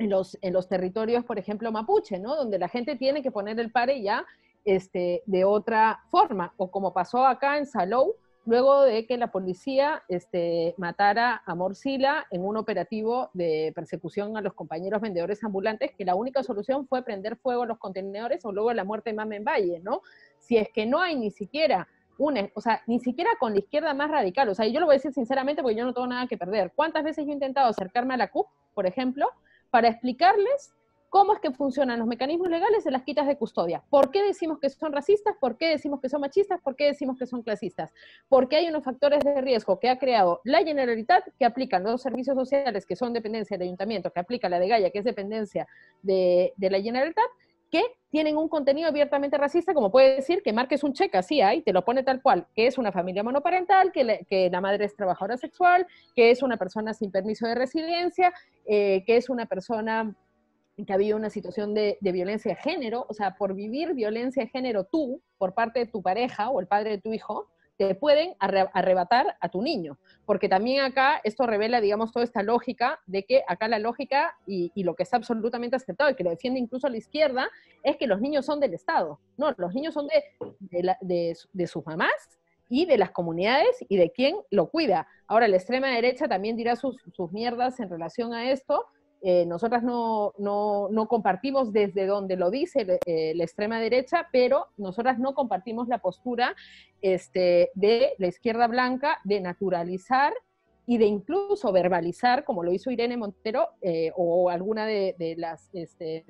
en los, en los territorios, por ejemplo, mapuche, ¿no? Donde la gente tiene que poner el pare ya este, de otra forma, o como pasó acá en Salou, luego de que la policía este, matara a Morcila en un operativo de persecución a los compañeros vendedores ambulantes, que la única solución fue prender fuego a los contenedores o luego la muerte de Mamen Valle, ¿no? Si es que no hay ni siquiera una, o sea, ni siquiera con la izquierda más radical, o sea, yo lo voy a decir sinceramente porque yo no tengo nada que perder. ¿Cuántas veces yo he intentado acercarme a la CUP, por ejemplo, para explicarles cómo es que funcionan los mecanismos legales de las quitas de custodia. ¿Por qué decimos que son racistas? ¿Por qué decimos que son machistas? ¿Por qué decimos que son clasistas? Porque hay unos factores de riesgo que ha creado la Generalitat, que aplican los servicios sociales, que son dependencia del ayuntamiento, que aplica la de Gaia, que es dependencia de, la Generalitat, que tienen un contenido abiertamente racista, como puede decir que marques un cheque, así ahí, te lo pone tal cual, que es una familia monoparental, que, que la madre es trabajadora sexual, que es una persona sin permiso de residencia, eh, que es una persona que ha habido una situación de, de, violencia de género, o sea, por vivir violencia de género tú, por parte de tu pareja o el padre de tu hijo, te pueden arrebatar a tu niño. Porque también acá esto revela, digamos, toda esta lógica de que acá la lógica y, lo que está absolutamente aceptado y que lo defiende incluso la izquierda es que los niños son del Estado. No, los niños son de, de, sus mamás y de las comunidades y de quien lo cuida. Ahora, la extrema derecha también dirá sus, sus mierdas en relación a esto, eh, nosotras no, compartimos desde donde lo dice eh, la extrema derecha, pero nosotras no compartimos la postura este, de la izquierda blanca de naturalizar y de incluso verbalizar, como lo hizo Irene Montero eh, o alguna de, las este,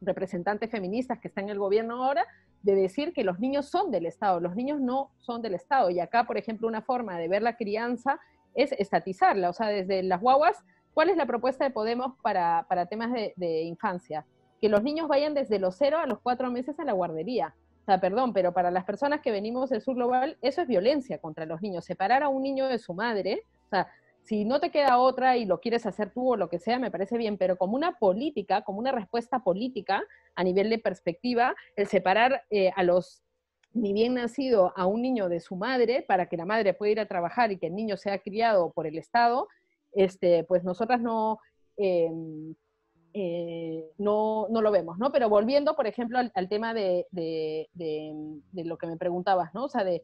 representantes feministas que están en el gobierno ahora, de decir que los niños son del Estado, los niños no son del Estado. Y acá, por ejemplo, una forma de ver la crianza es estatizarla, o sea, desde las guaguas ¿Cuál es la propuesta de Podemos para, temas de, infancia? Que los niños vayan desde los cero a los cuatro meses a la guardería. O sea, perdón, pero para las personas que venimos del sur global, eso es violencia contra los niños. Separar a un niño de su madre, o sea, si no te queda otra y lo quieres hacer tú o lo que sea, me parece bien, pero como una política, como una respuesta política a nivel de perspectiva, el separar eh, a los ni bien nacido a un niño de su madre para que la madre pueda ir a trabajar y que el niño sea criado por el Estado, este, pues nosotras no, em, eh, no, no, lo vemos, ¿no? Pero volviendo, por ejemplo, al, tema de, de, de, lo que me preguntabas, ¿no? O sea, de,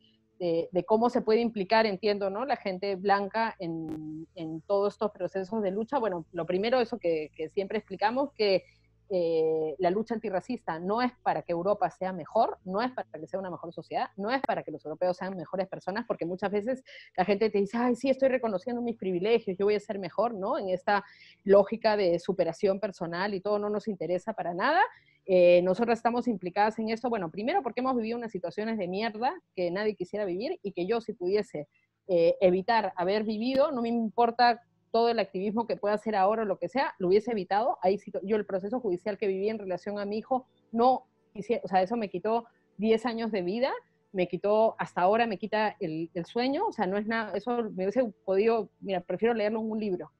cómo se puede implicar, entiendo, ¿no? La gente blanca en, en todos estos procesos de lucha. Bueno, lo primero, eso que, que siempre explicamos, que eh, la lucha antirracista no es para que Europa sea mejor, no es para que sea una mejor sociedad, no es para que los europeos sean mejores personas, porque muchas veces la gente te dice, ay, sí, estoy reconociendo mis privilegios, yo voy a ser mejor, ¿no? En esta lógica de superación personal y todo no nos interesa para nada. Eh, nosotras estamos implicadas en esto, bueno, primero porque hemos vivido unas situaciones de mierda que nadie quisiera vivir y que yo si pudiese eh, evitar haber vivido, no me importa todo el activismo que pueda hacer ahora o lo que sea, lo hubiese evitado. Ahí sí, yo el proceso judicial que viví en relación a mi hijo, no quisiera, o sea, eso me quitó 10 años de vida, me quitó, hasta ahora me quita el, el sueño, o sea, no es nada, eso me hubiese podido, mira, prefiero leerlo en un libro,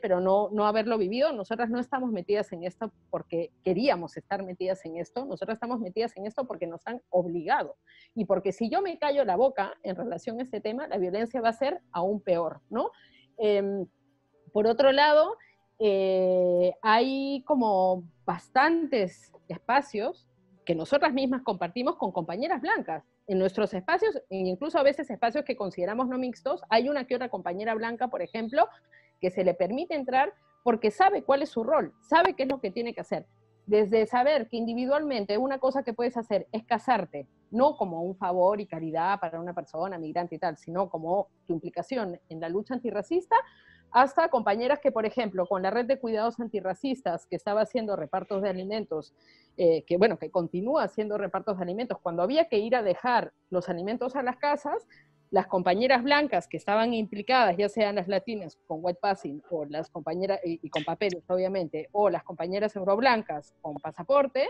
pero no, no haberlo vivido. Nosotras no estamos metidas en esto porque queríamos estar metidas en esto, nosotras estamos metidas en esto porque nos han obligado. Y porque si yo me callo la boca en relación a este tema, la violencia va a ser aún peor, ¿no? Em, por otro lado, eh, hay como bastantes espacios que nosotras mismas compartimos con compañeras blancas. En nuestros espacios, incluso a veces espacios que consideramos no mixtos, hay una que otra compañera blanca, por ejemplo, que se le permite entrar porque sabe cuál es su rol, sabe qué es lo que tiene que hacer. Desde saber que individualmente una cosa que puedes hacer es casarte, no como un favor y caridad para una persona migrante y tal, sino como tu implicación en la lucha antirracista, hasta compañeras que, por ejemplo, con la red de cuidados antirracistas que estaba haciendo repartos de alimentos, eh, que bueno, que continúa haciendo repartos de alimentos, cuando había que ir a dejar los alimentos a las casas, las compañeras blancas que estaban implicadas, ya sean las latinas con white passing o las compañeras, y, con papeles obviamente, o las compañeras euroblancas con pasaporte,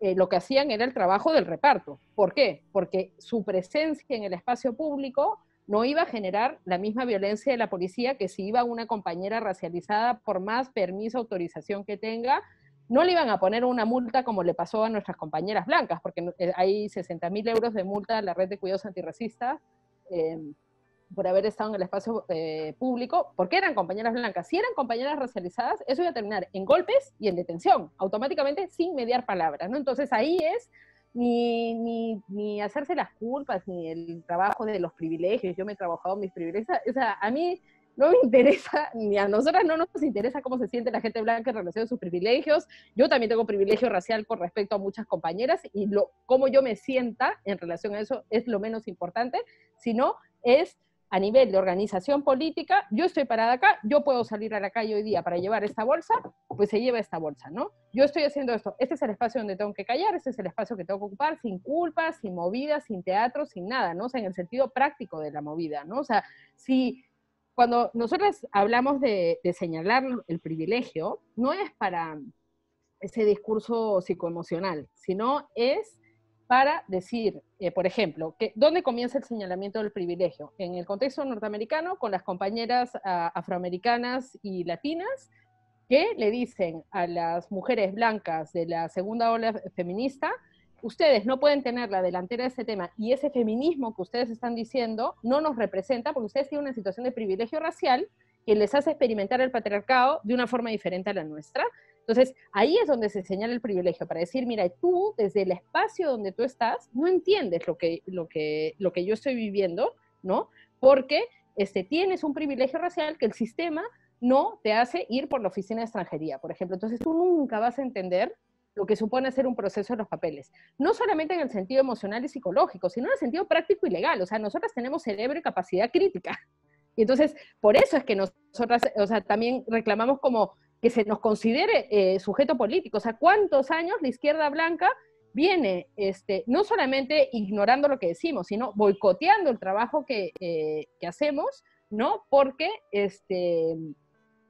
eh, lo que hacían era el trabajo del reparto. ¿Por qué? Porque su presencia en el espacio público no iba a generar la misma violencia de la policía que si iba una compañera racializada, por más permiso, autorización que tenga, no le iban a poner una multa como le pasó a nuestras compañeras blancas, porque eh, hay 60 mil euros de multa a la red de cuidados antirracistas Em, por haber estado en el espacio eh, público, porque eran compañeras blancas. Si eran compañeras racializadas, eso iba a terminar en golpes y en detención, automáticamente sin mediar palabras, ¿no? Entonces ahí es ni, ni, ni, hacerse las culpas, ni el trabajo de los privilegios. Yo me he trabajado mis privilegios. O sea, a mí no me interesa, ni a nosotras no nos interesa cómo se siente la gente blanca en relación a sus privilegios. Yo también tengo privilegio racial con respecto a muchas compañeras y lo, cómo yo me sienta en relación a eso es lo menos importante, sino es a nivel de organización política, yo estoy parada acá, yo puedo salir a la calle hoy día para llevar esta bolsa, pues se lleva esta bolsa, ¿no? Yo estoy haciendo esto, este es el espacio donde tengo que callar, este es el espacio que tengo que ocupar, sin culpa, sin movida, sin teatro, sin nada, ¿no? O sea, en el sentido práctico de la movida, ¿no? O sea, si cuando nosotros hablamos de, señalar el privilegio, no es para ese discurso psicoemocional, sino es para decir, eh, por ejemplo, que dónde comienza el señalamiento del privilegio. En el contexto norteamericano, con las compañeras ah, afroamericanas y latinas, que le dicen a las mujeres blancas de la segunda ola feminista, ustedes no pueden tener la delantera de ese tema y ese feminismo que ustedes están diciendo no nos representa porque ustedes tienen una situación de privilegio racial que les hace experimentar el patriarcado de una forma diferente a la nuestra. Entonces, ahí es donde se señala el privilegio, para decir, mira, tú desde el espacio donde tú estás no entiendes lo que, lo que, lo que yo estoy viviendo, ¿no? Porque este, tienes un privilegio racial que el sistema no te hace ir por la oficina de extranjería, por ejemplo. Entonces, tú nunca vas a entender lo que supone hacer un proceso de los papeles. No solamente en el sentido emocional y psicológico, sino en el sentido práctico y legal. O sea, nosotras tenemos cerebro y capacidad crítica. Y entonces, por eso es que nosotras, o sea, también reclamamos como que se nos considere eh, sujeto político. O sea, ¿cuántos años la izquierda blanca viene este, no solamente ignorando lo que decimos, sino boicoteando el trabajo que, eh, que hacemos, ¿no? Porque este,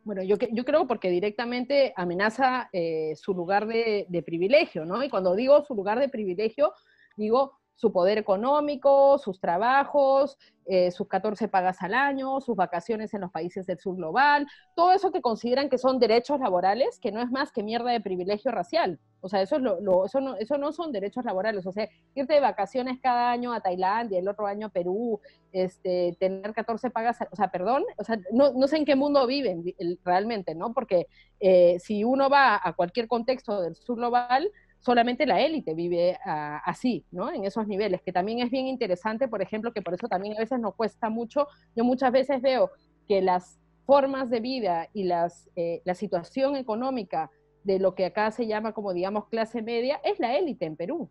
bueno, yo, yo creo porque directamente amenaza eh, su lugar de, de, privilegio, ¿no? Y cuando digo su lugar de privilegio, digo su poder económico, sus trabajos, eh, sus 14 pagas al año, sus vacaciones en los países del sur global, todo eso que consideran que son derechos laborales, que no es más que mierda de privilegio racial. O sea, eso, es lo, eso, no, eso no son derechos laborales. O sea, irte de vacaciones cada año a Tailandia, el otro año a Perú, este, tener 14 pagas, o sea, perdón, o sea, no, no sé en qué mundo viven realmente, ¿no? Porque eh, si uno va a cualquier contexto del sur global, solamente la élite vive ah, así, ¿no? En esos niveles, que también es bien interesante, por ejemplo, que por eso también a veces nos cuesta mucho. Yo muchas veces veo que las formas de vida y eh, la situación económica de lo que acá se llama como, digamos, clase media, es la élite en Perú,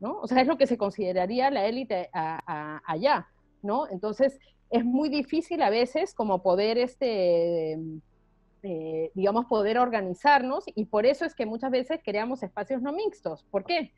¿no? O sea, es lo que se consideraría la élite allá, ¿no? Entonces, es muy difícil a veces como poder, este, digamos, poder organizarnos y por eso es que muchas veces creamos espacios no mixtos. ¿Por qué?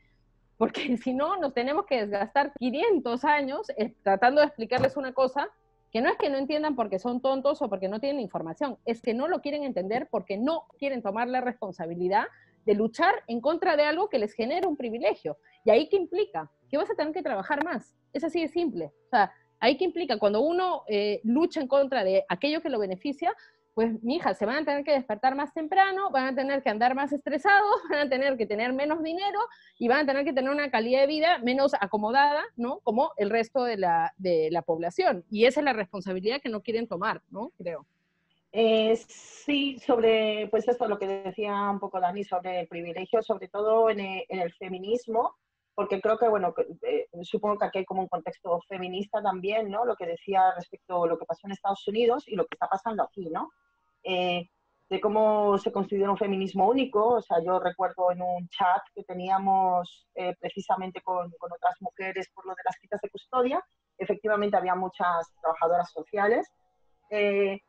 Porque si no, nos tenemos que desgastar 500 años eh, tratando de explicarles una cosa que no es que no entiendan porque son tontos o porque no tienen información, es que no lo quieren entender porque no quieren tomar la responsabilidad de luchar en contra de algo que les genera un privilegio. ¿Y ahí qué implica? Que vas a tener que trabajar más. Es así de simple. O sea, ahí qué implica cuando uno eh, lucha en contra de aquello que lo beneficia, pues, mi hija, se van a tener que despertar más temprano, van a tener que andar más estresados, van a tener que tener menos dinero y van a tener que tener una calidad de vida menos acomodada, ¿no? Como el resto de la, de la población. Y esa es la responsabilidad que no quieren tomar, ¿no? Creo. Eh, sí, sobre, pues esto, lo que decía un poco Dani sobre el privilegio, sobre todo en el, en el feminismo, porque creo que, bueno, eh, supongo que aquí hay como un contexto feminista también, ¿no? Lo que decía respecto a lo que pasó en Estados Unidos y lo que está pasando aquí, ¿no? Eh, de cómo se considera un feminismo único. O sea, yo recuerdo en un chat que teníamos eh, precisamente con, con, otras mujeres por lo de las citas de custodia, efectivamente había muchas trabajadoras sociales eh,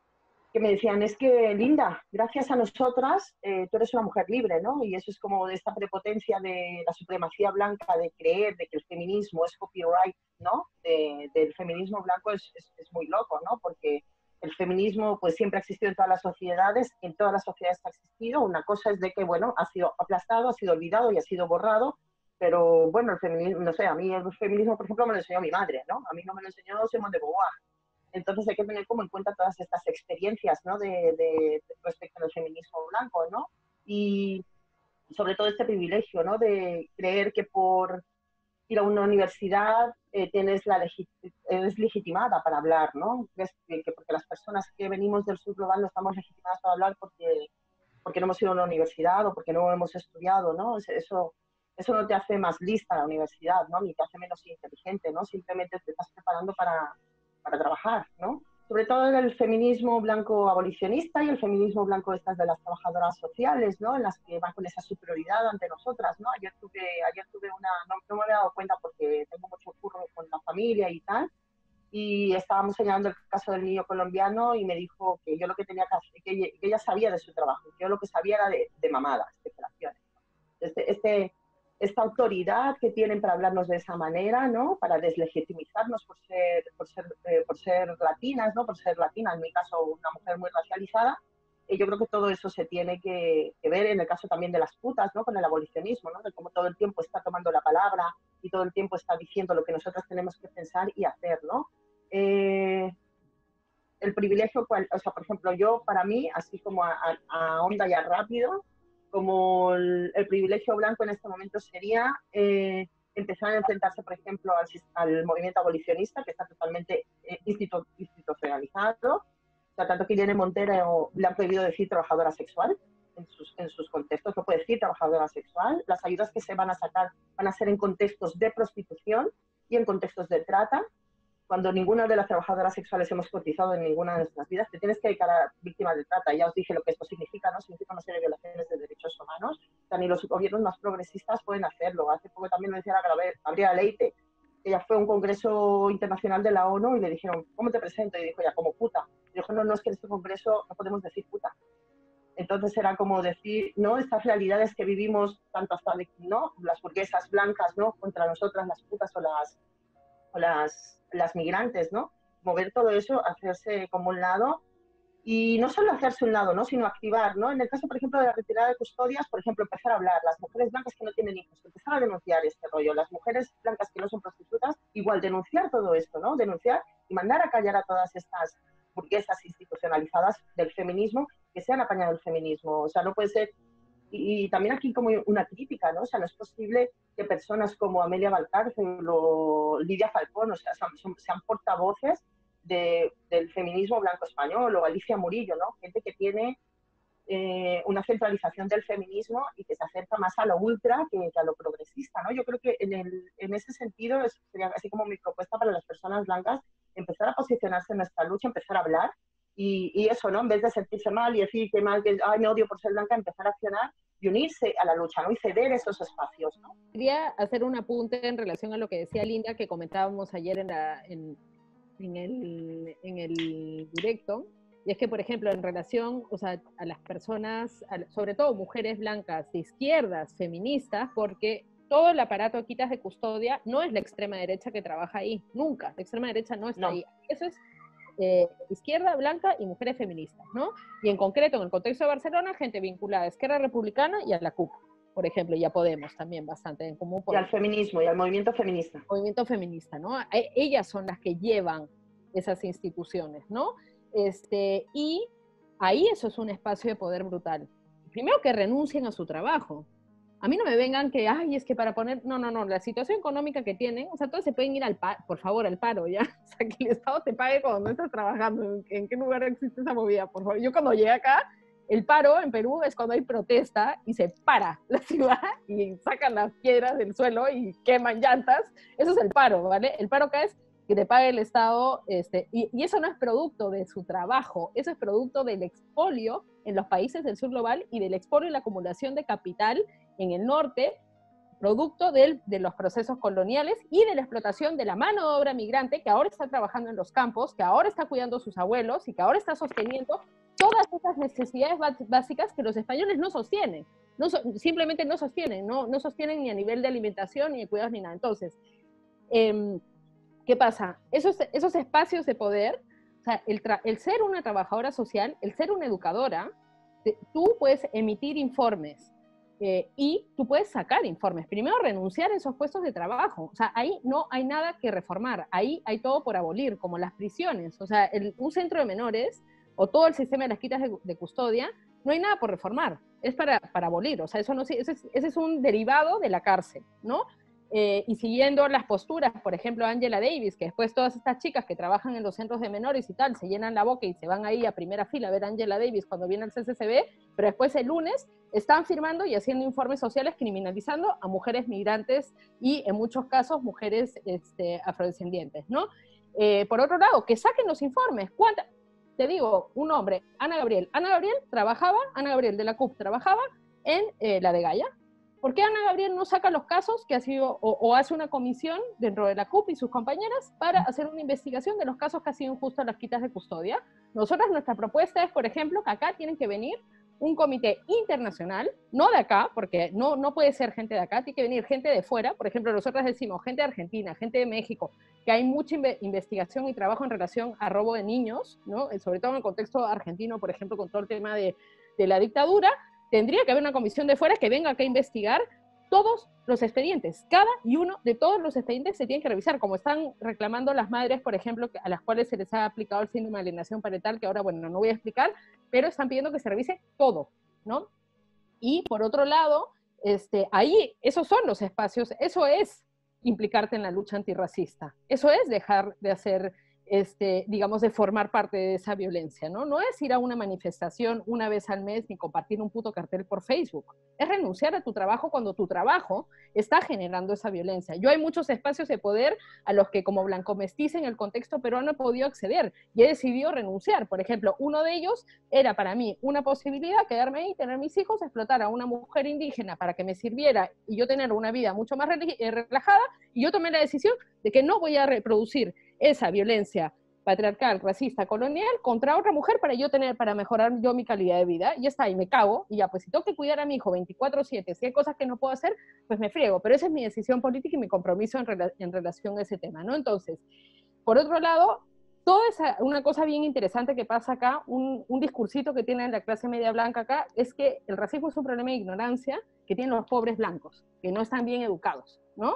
que me decían, es que Linda, gracias a nosotras, tú eres una mujer libre, ¿no? Y eso es como de esta prepotencia de la supremacía blanca, de creer de que el feminismo es copyright, ¿no? De, del feminismo blanco es, es, es muy loco, ¿no? Porque el feminismo pues siempre ha existido en todas las sociedades, en todas las sociedades ha existido. Una cosa es de que, bueno, ha sido aplastado, ha sido olvidado y ha sido borrado, pero bueno, el feminismo, no sé, a mí el feminismo, por ejemplo, me lo enseñó mi madre, ¿no? A mí no me lo enseñó Simone de Beauvoir. Entonces hay que tener como en cuenta todas estas experiencias, ¿no? De, de, respecto al feminismo blanco, ¿no? Y sobre todo este privilegio, ¿no? De creer que por ir a una universidad eh, tienes la eres legitimada para hablar, ¿no? Que, porque las personas que venimos del sur global no estamos legitimadas para hablar porque, porque no hemos ido a una universidad o porque no hemos estudiado, ¿no? Eso, eso no te hace más lista la universidad, ¿no? Ni te hace menos inteligente, ¿no? Simplemente te estás preparando para, para trabajar, ¿no? Sobre todo el feminismo blanco abolicionista y el feminismo blanco estas de las trabajadoras sociales, ¿no? En las que van con esa superioridad ante nosotras, ¿no? Ayer tuve, ayer tuve una, no, me había dado cuenta porque tengo mucho curro con la familia y tal, y estábamos señalando el caso del niño colombiano y me dijo que yo lo que tenía que hacer, que ella, sabía de su trabajo, que yo lo que sabía era de, de mamadas, de operaciones. Este, este, esta autoridad que tienen para hablarnos de esa manera, ¿no? Para deslegitimizarnos por ser, por ser, eh, por ser latinas, ¿no? Por ser latina, en mi caso una mujer muy racializada. Y yo creo que todo eso se tiene que, ver en el caso también de las putas, ¿no? Con el abolicionismo, ¿no? De cómo todo el tiempo está tomando la palabra y todo el tiempo está diciendo lo que nosotros tenemos que pensar y hacer, ¿no? Eh, el privilegio, o sea, por ejemplo, yo, para mí, así como a, a onda y a rápido, como el, privilegio blanco en este momento sería eh, empezar a enfrentarse, por ejemplo, al, movimiento abolicionista, que está totalmente eh, institucionalizado. O sea, tanto Irene Montero le han prohibido decir trabajadora sexual en sus, en sus contextos, no puede decir trabajadora sexual. Las ayudas que se van a sacar van a ser en contextos de prostitución y en contextos de trata cuando ninguna de las trabajadoras sexuales hemos cotizado en ninguna de nuestras vidas, te tienes que dedicar a víctimas de trata. Ya os dije lo que esto significa, ¿no? Significa una serie de violaciones de derechos humanos. O ni los gobiernos más progresistas pueden hacerlo. Hace poco también me decía la Gabriela Leite, ella fue a un congreso internacional de la ONU y le dijeron, ¿cómo te presento? Y dijo, ya, como puta. Y dijo, no, no, es que en este congreso no podemos decir puta. Entonces era como decir, ¿no? Estas realidades que vivimos, tanto hasta, ¿no? Las burguesas blancas, ¿no? Contra nosotras, las putas o las, las las migrantes, ¿no? Mover todo eso, hacerse como un lado y no solo hacerse un lado, ¿no? Sino activar, ¿no? En el caso, por ejemplo, de la retirada de custodias, por ejemplo, empezar a hablar, las mujeres blancas que no tienen hijos, empezar a denunciar este rollo, las mujeres blancas que no son prostitutas, igual denunciar todo esto, ¿no? Denunciar y mandar a callar a todas estas burguesas institucionalizadas del feminismo que se han apañado el feminismo. O sea, no puede ser y, también aquí como una crítica, ¿no? O sea, no es posible que personas como Amelia Valcárcel o Lidia Falcón, o sea, sean, portavoces de, del feminismo blanco español o Alicia Murillo, ¿no? Gente que tiene eh, una centralización del feminismo y que se acerca más a lo ultra que, a lo progresista, ¿no? Yo creo que en, el, en ese sentido sería así como mi propuesta para las personas blancas, empezar a posicionarse en nuestra lucha, empezar a hablar y, eso, ¿no? En vez de sentirse mal y decir que mal, que ay, me odio por ser blanca, empezar a accionar y unirse a la lucha, ¿no? Y ceder esos espacios, ¿no? Quería hacer un apunte en relación a lo que decía Linda, que comentábamos ayer en, la, en, en, el, en el directo, Y es que, por ejemplo, en relación o sea, a las personas, sobre todo mujeres blancas de izquierdas, feministas, porque todo el aparato de quitas de custodia no es la extrema derecha que trabaja ahí, nunca. La extrema derecha no está ahí. Eso es eh, izquierda, blanca y mujeres feministas, ¿no? Y en concreto, en el contexto de Barcelona, gente vinculada a Izquierda Republicana y a la CUP, por ejemplo, y a Podemos también bastante en común. Y al feminismo, y al movimiento feminista. Movimiento feminista, ¿no? E, ellas son las que llevan esas instituciones, ¿no? Este, y ahí eso es un espacio de poder brutal. Primero que renuncien a su trabajo, a mí no me vengan que, ay, es que para poner, no, no, no, la situación económica que tienen, o sea, todos se pueden ir al paro, por favor, al paro, ¿ya? O sea, que el Estado te pague cuando no estás trabajando. ¿En qué lugar existe esa movida? Por favor, yo cuando llegué acá, el paro en Perú es cuando hay protesta y se para la ciudad y sacan las piedras del suelo y queman llantas. Eso es el paro, ¿vale? El paro acá es que te pague el Estado, este, y, y, eso no es producto de su trabajo, eso es producto del expolio en los países del sur global y del expolio y la acumulación de capital en el norte, producto de los procesos coloniales y de la explotación de la mano de obra migrante que ahora está trabajando en los campos, que ahora está cuidando a sus abuelos y que ahora está sosteniendo todas esas necesidades básicas que los españoles no sostienen. No, simplemente no sostienen, no, no sostienen ni a nivel de alimentación, ni de cuidados, ni nada. Entonces, em, ¿qué pasa? Esos, esos espacios de poder, el ser una trabajadora social, el ser una educadora, tú puedes emitir informes, eh, y tú puedes sacar informes. Primero, renunciar a esos puestos de trabajo. O sea, ahí no hay nada que reformar. Ahí hay todo por abolir, como las prisiones. O sea, un centro de menores o todo el sistema de las quitas de, custodia, no hay nada por reformar. Es para, para abolir. O sea, eso no, ese, es, ese es un derivado de la cárcel, ¿no? Eh, y siguiendo las posturas, por ejemplo, Angela Davis, que después todas estas chicas que trabajan en los centros de menores y tal, se llenan la boca y se van ahí a primera fila a ver Angela Davis cuando viene al CCCB, pero después el lunes están firmando y haciendo informes sociales criminalizando a mujeres migrantes y en muchos casos mujeres este, afrodescendientes, ¿no? Eh, por otro lado, que saquen los informes. ¿Cuánta? Te digo, un hombre, Ana Gabriel. Ana Gabriel trabajaba, Ana Gabriel de la CUP trabajaba en eh, la de Gaia, ¿Por qué Ana Gabriel no saca los casos que ha sido o, hace una comisión dentro de la CUP y sus compañeras para hacer una investigación de los casos que ha sido injusto las quitas de custodia? Nosotras, nuestra propuesta es, por ejemplo, que acá tienen que venir un comité internacional, no de acá, porque no, no puede ser gente de acá, tiene que venir gente de fuera. Por ejemplo, nosotras decimos gente de Argentina, gente de México, que hay mucha investigación y trabajo en relación a robo de niños, ¿no? sobre todo en el contexto argentino, por ejemplo, con todo el tema de la dictadura tendría que haber una comisión de fuera que venga acá a investigar todos los expedientes. Cada y uno de todos los expedientes se tienen que revisar, como están reclamando las madres, por ejemplo, a las cuales se les ha aplicado el síndrome de alienación parental, que ahora, bueno, no voy a explicar, pero están pidiendo que se revise todo, ¿no? Y por otro lado, este, ahí, esos son los espacios, eso es implicarte en la lucha antirracista, eso es dejar de hacer este, digamos, de formar parte de esa violencia, ¿no? No es ir a una manifestación una vez al mes ni compartir un puto cartel por Facebook. Es renunciar a tu trabajo cuando tu trabajo está generando esa violencia. Yo hay muchos espacios de poder a los que como blanco mestiza en el contexto peruano he podido acceder y he decidido renunciar. Por ejemplo, uno de ellos era para mí una posibilidad quedarme ahí, tener mis hijos, explotar a una mujer indígena para que me sirviera y yo tener una vida mucho más eh, relajada y yo tomé la decisión de que no voy a reproducir esa violencia patriarcal, racista, colonial contra otra mujer para yo tener, para mejorar yo mi calidad de vida. Y está, y me cago, y ya, pues si tengo que cuidar a mi hijo 24/7, si hay cosas que no puedo hacer, pues me friego, pero esa es mi decisión política y mi compromiso en, en relación a ese tema, ¿no? Entonces, por otro lado, toda esa, una cosa bien interesante que pasa acá, un, un discursito que tiene la clase media blanca acá, es que el racismo es un problema de ignorancia que tienen los pobres blancos, que no están bien educados, ¿no?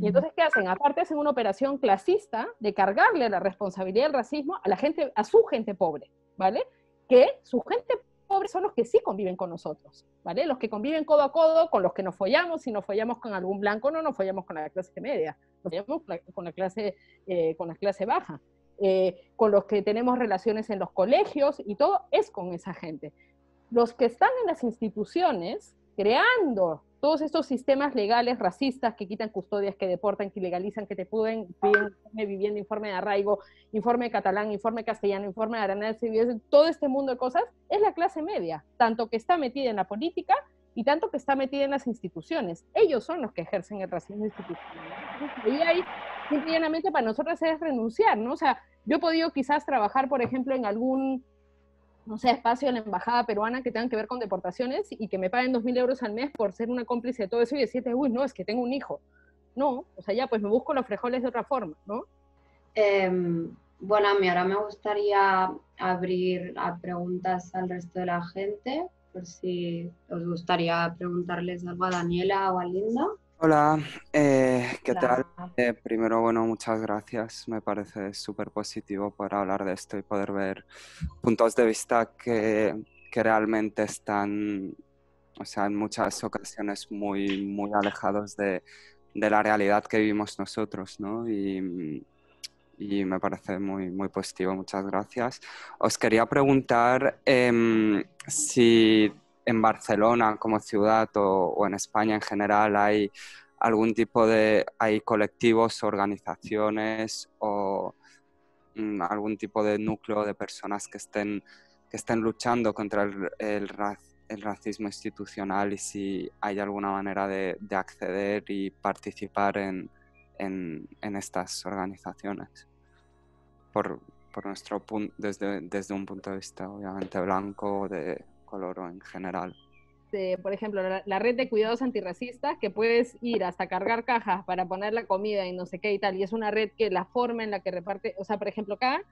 Y entonces, ¿qué hacen? Aparte hacen una operación clasista de cargarle la responsabilidad del racismo a la gente, a su gente pobre, ¿vale? Que su gente pobre son los que sí conviven con nosotros, ¿vale? Los que conviven codo a codo con los que nos follamos, si nos follamos con algún blanco, no nos follamos con la clase media, nos follamos con la clase, eh, con la clase baja. Eh, con los que tenemos relaciones en los colegios y todo es con esa gente. Los que están en las instituciones creando todos estos sistemas legales racistas que quitan custodias, que deportan, que ilegalizan, que te pueden pedir informe de vivienda, informe de arraigo, informe catalán, informe castellano, informe de aranel, todo este mundo de cosas, es la clase media, tanto que está metida en la política y tanto que está metida en las instituciones. Ellos son los que ejercen el racismo institucional. Y ahí, simplemente para nosotros es renunciar, ¿no? O sea, yo he podido quizás trabajar, por ejemplo, en algún no sé, espacio en la embajada peruana que tengan que ver con deportaciones y que me paguen 2.000 euros al mes por ser una cómplice de todo eso y decirte, uy, no, es que tengo un hijo. No, o sea, ya, pues me busco los frijoles de otra forma, ¿no? Em, bueno, a mí ahora me gustaría abrir a preguntas al resto de la gente, por si os gustaría preguntarles algo a Daniela o a Linda. Hola, eh, ¿qué tal? Eh, primero, bueno, muchas gracias. Me parece súper positivo poder hablar de esto y poder ver puntos de vista que, que, realmente están, o sea, en muchas ocasiones muy, muy alejados de, de la realidad que vivimos nosotros, ¿no? Y, y, me parece muy, muy positivo. Muchas gracias. Os quería preguntar eh, si en Barcelona como ciudad o, en España en general hay algún tipo de, hay colectivos, organizaciones o mm, algún tipo de núcleo de personas que estén, que estén luchando contra el, racismo institucional y si hay alguna manera de, acceder y participar en, estas organizaciones. Por, por nuestro desde, desde un punto de vista obviamente blanco de color o en general. por ejemplo, la, red de cuidados antirracistas, que puedes ir hasta cargar cajas para poner la comida y no sé qué y tal, y es una red que la forma en la que reparte, o sea, por ejemplo, acá,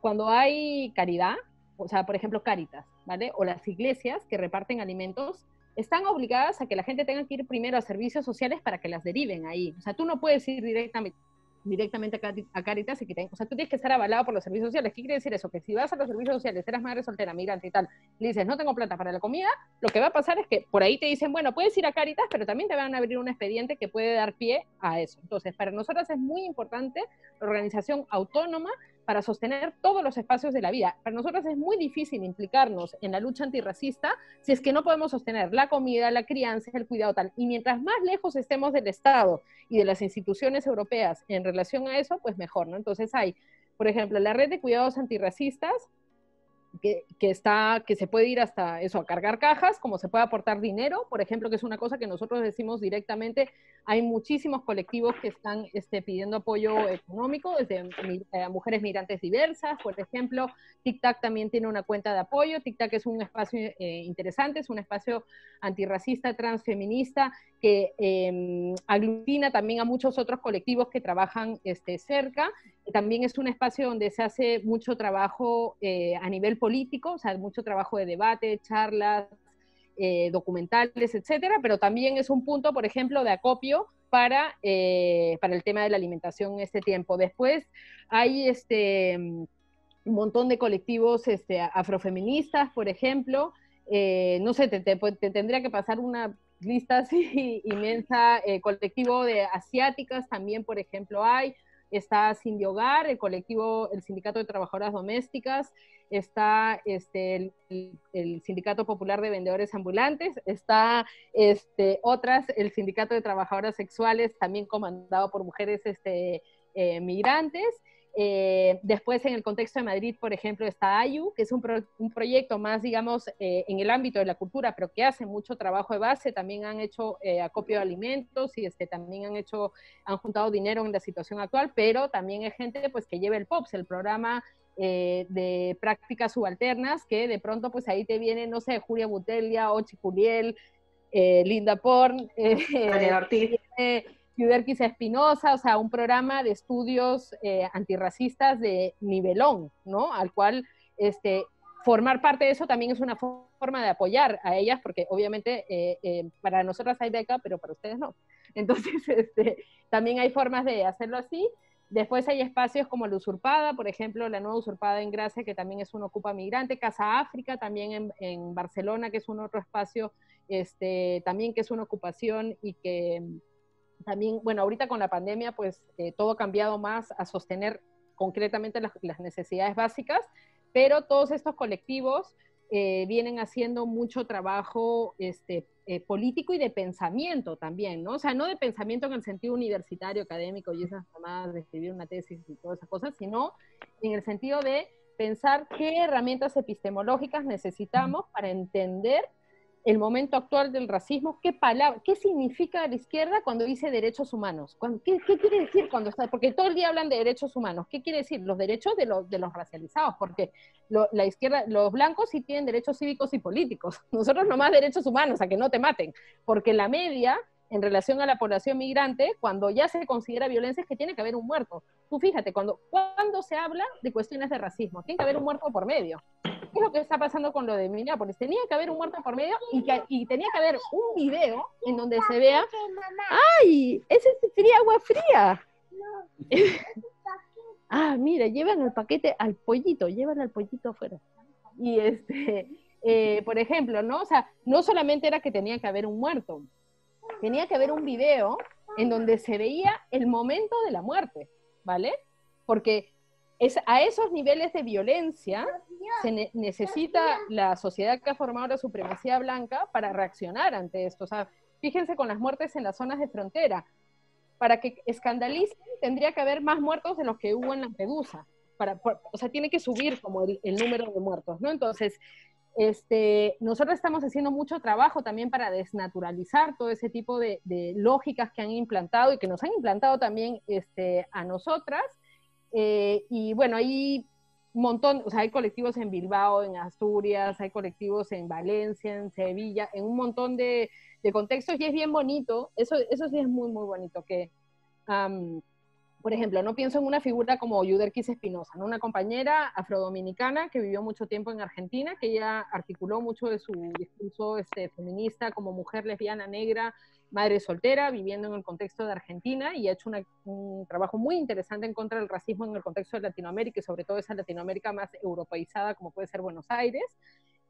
cuando hay caridad, o sea, por ejemplo, Caritas, ¿vale? O las iglesias que reparten alimentos, están obligadas a que la gente tenga que ir primero a servicios sociales para que las deriven ahí. O sea, tú no puedes ir directamente, directamente a Caritas y que o sea, tú tienes que estar avalado por los servicios sociales. ¿Qué quiere decir eso? Que si vas a los servicios sociales, eres madre soltera, migrante y tal, y dices, no tengo plata para la comida, lo que va a pasar es que por ahí te dicen, bueno, puedes ir a Caritas, pero también te van a abrir un expediente que puede dar pie a eso. Entonces, para nosotros es muy importante la organización autónoma para sostener todos los espacios de la vida. Para nosotros es muy difícil implicarnos en la lucha antirracista si es que no podemos sostener la comida, la crianza, el cuidado tal. Y mientras más lejos estemos del Estado y de las instituciones europeas en relación a eso, pues mejor, ¿no? Entonces hay, por ejemplo, la red de cuidados antirracistas que, está, que se puede ir hasta eso, a cargar cajas, como se puede aportar dinero, por ejemplo, que es una cosa que nosotros decimos directamente. Hay muchísimos colectivos que están este, pidiendo apoyo económico, desde eh, mujeres migrantes diversas, por ejemplo. TikTok también tiene una cuenta de apoyo. TikTok es un espacio eh, interesante, es un espacio antirracista, transfeminista, que em, aglutina también a muchos otros colectivos que trabajan este, cerca. También es un espacio donde se hace mucho trabajo eh, a nivel político, o sea, mucho trabajo de debate, charlas, eh, documentales, etcétera, pero también es un punto, por ejemplo, de acopio para, eh, para el tema de la alimentación en este tiempo. Después hay este, un montón de colectivos este, afrofeministas, por ejemplo. no sé, te, te, tendría que pasar una lista así inmensa. colectivo de asiáticas también, por ejemplo, hay está Sin Hogar, el colectivo, el Sindicato de Trabajadoras Domésticas, está este, el, Sindicato Popular de Vendedores Ambulantes, está este, otras, el Sindicato de Trabajadoras Sexuales, también comandado por mujeres este, eh, migrantes, eh, después, en el contexto de Madrid, por ejemplo, está AYU, que es un, proyecto más, digamos, eh, en el ámbito de la cultura, pero que hace mucho trabajo de base. También han hecho eh, acopio de alimentos y este, también han hecho, han juntado dinero en la situación actual, pero también hay gente pues, que lleva el POPS, el programa de prácticas subalternas, que de pronto, pues ahí te viene, no sé, Julia Butelia, Ochi Juliel, Linda Porn, Daniel Ortiz. Yuderquis Espinosa, o sea, un programa de estudios eh, antirracistas de nivelón, ¿no? Al cual este, formar parte de eso también es una forma de apoyar a ellas, porque obviamente eh, eh, para nosotras hay beca, pero para ustedes no. Entonces, este, también hay formas de hacerlo así. Después hay espacios como la usurpada, por ejemplo, la nueva usurpada en Gracia, que también es un ocupa migrante, Casa África, también en, en Barcelona, que es un otro espacio, este, también que es una ocupación y que también, bueno, ahorita con la pandemia, pues eh, todo ha cambiado más a sostener concretamente las, necesidades básicas, pero todos estos colectivos eh, vienen haciendo mucho trabajo este, eh, político y de pensamiento también, ¿no? O sea, no de pensamiento en el sentido universitario, académico y esas formas de escribir una tesis y todas esas cosas, sino en el sentido de pensar qué herramientas epistemológicas necesitamos para entender el momento actual del racismo, ¿qué palabra, qué significa la izquierda cuando dice derechos humanos? ¿Qué, quiere decir cuando está? Porque todo el día hablan de derechos humanos. ¿Qué quiere decir? Los derechos de los, de los racializados, porque la izquierda, los blancos sí tienen derechos cívicos y políticos. Nosotros nomás derechos humanos, a que no te maten, porque la media en relación a la población migrante, cuando ya se considera violencia, es que tiene que haber un muerto. Tú fíjate, cuando, cuando se habla de cuestiones de racismo, tiene que haber un muerto por medio. ¿Qué es lo que está pasando con lo de Minneapolis? Tenía que haber un muerto por medio y, y tenía que haber un video en donde se vea, ¡ay! Ese sería agua fría. ah, mira, llevan el paquete al pollito, llevan al pollito afuera. Y este, eh, por ejemplo, ¿no? O sea, no solamente era que tenía que haber un muerto, tenía que haber un video en donde se veía el momento de la muerte, ¿vale? Porque es, a esos niveles de violencia se necesita la sociedad que ha formado la supremacía blanca para reaccionar ante esto. O sea, fíjense con las muertes en las zonas de frontera. Para que escandalicen, tendría que haber más muertos de los que hubo en Lampedusa. Para, o sea, tiene que subir como el, el número de muertos, ¿no? Entonces, este, nosotros estamos haciendo mucho trabajo también para desnaturalizar todo ese tipo de, lógicas que han implantado y que nos han implantado también este, a nosotras. Eh, y bueno, hay montón, o sea, hay colectivos en Bilbao, en Asturias, hay colectivos en Valencia, en Sevilla, en un montón de, contextos y es bien bonito, eso, eso sí es muy, muy bonito, que por ejemplo, no pienso en una figura como Yuderquis Espinosa, ¿no? una compañera afrodominicana que vivió mucho tiempo en Argentina, que ella articuló mucho de su discurso este, feminista como mujer lesbiana, negra, madre soltera, viviendo en el contexto de Argentina y ha hecho un trabajo muy interesante en contra del racismo en el contexto de Latinoamérica y sobre todo esa Latinoamérica más europeizada como puede ser Buenos Aires.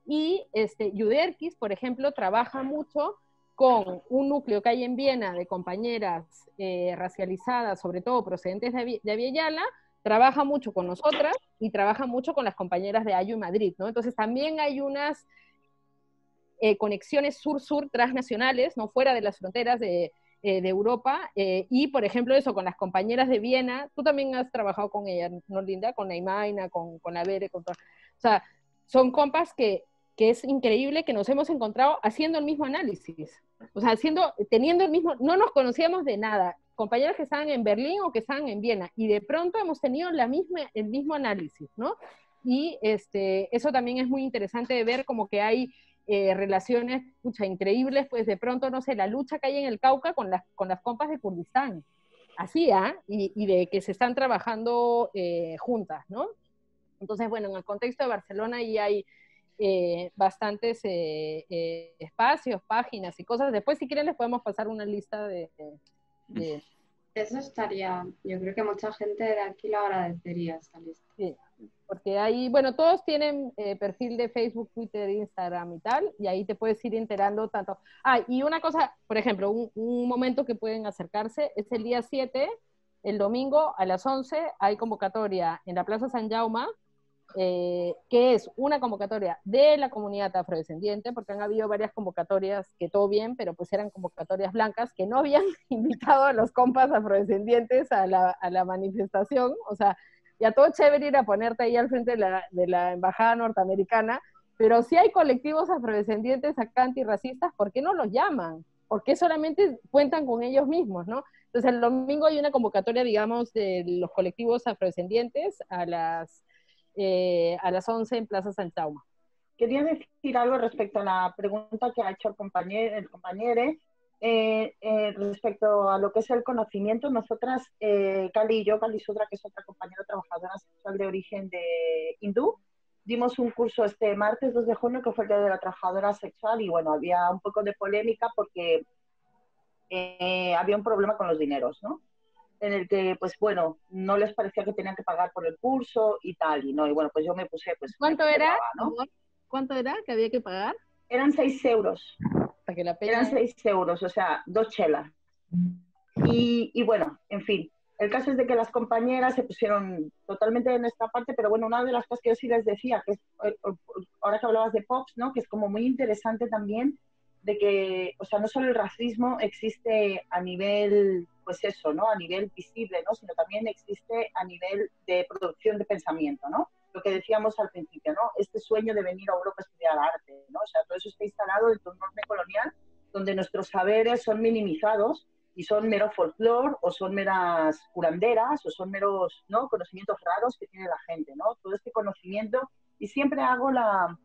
Y este, Yuderquis, por ejemplo, trabaja mucho con un núcleo que hay en Viena de compañeras eh, racializadas, sobre todo procedentes de, de Aviala, trabaja mucho con nosotras y trabaja mucho con las compañeras de Ayu y Madrid, ¿no? Entonces también hay unas eh, conexiones sur-sur transnacionales, ¿no? Fuera de las fronteras de, eh, de Europa, y por ejemplo eso, con las compañeras de Viena, tú también has trabajado con ellas, ¿no, Linda? Con Neymaina, con, con la Bere, con todo. O sea, son compas que que es increíble que nos hemos encontrado haciendo el mismo análisis, o sea, haciendo, teniendo el mismo, no nos conocíamos de nada, compañeros que estaban en Berlín o que estaban en Viena, y de pronto hemos tenido la misma, el mismo análisis, ¿no? Y este, eso también es muy interesante de ver como que hay eh, relaciones mucha, increíbles, pues de pronto, no sé, la lucha que hay en el Cauca con las, con las compas de Kurdistán, así, ¿ah? Y, de que se están trabajando eh, juntas, ¿no? Entonces, bueno, en el contexto de Barcelona ahí hay eh, bastantes eh, eh, espacios, páginas y cosas. Después, si quieren, les podemos pasar una lista de, Eso estaría, yo creo que mucha gente de aquí lo agradecería esa lista. Sí, porque ahí, bueno, todos tienen perfil de Facebook, Twitter, Instagram y tal, y ahí te puedes ir enterando tanto. Ah, y una cosa, por ejemplo, un, un momento que pueden acercarse es el día 7, el domingo a las 11, hay convocatoria en la Plaza San Jaume eh, que es una convocatoria de la comunidad afrodescendiente, porque han habido varias convocatorias que todo bien, pero pues eran convocatorias blancas que no habían invitado a los compas afrodescendientes a la, manifestación, o sea, ya todo chévere ir a ponerte ahí al frente de la, de la embajada norteamericana, pero si hay colectivos afrodescendientes acá antirracistas, ¿por qué no los llaman? ¿Por qué solamente cuentan con ellos mismos, no? Entonces el domingo hay una convocatoria, digamos, de los colectivos afrodescendientes a las eh, a las 11 en Plaza San Jaume. Quería decir algo respecto a la pregunta que ha hecho el compañero, el compañero eh, eh, respecto a lo que es el conocimiento. Nosotras, Cali y yo, Cali Sudra, que es otra compañera trabajadora sexual de origen de hindú, dimos un curso este martes 2 de junio que fue el Día de la Trabajadora Sexual y bueno, había un poco de polémica porque había un problema con los dineros, ¿no? En el que, pues bueno, no les parecía que tenían que pagar por el curso y tal, y no, y bueno, pues yo me puse, pues... ¿Cuánto era? ¿Cuánto era que había que pagar? Eran seis euros. Para que la pena... Eran seis euros, o sea, dos chelas. Y, y, bueno, en fin, el caso es de que las compañeras se pusieron totalmente de nuestra parte, pero bueno, una de las cosas que yo sí les decía, que es, eh, ahora que hablabas de POPs, ¿no? Que es como muy interesante también de que, o sea, no solo el racismo existe a nivel pues eso, ¿no? A nivel visible, ¿no? Sino también existe a nivel de producción de pensamiento, ¿no? lo que decíamos al principio, ¿no? Este sueño de venir a Europa a estudiar arte, ¿no? O sea, todo eso está instalado dentro de un orden colonial donde nuestros saberes son minimizados y son mero folclore o son meras curanderas o son meros ¿no? conocimientos raros que tiene la gente, ¿no? Todo este conocimiento y siempre hago la,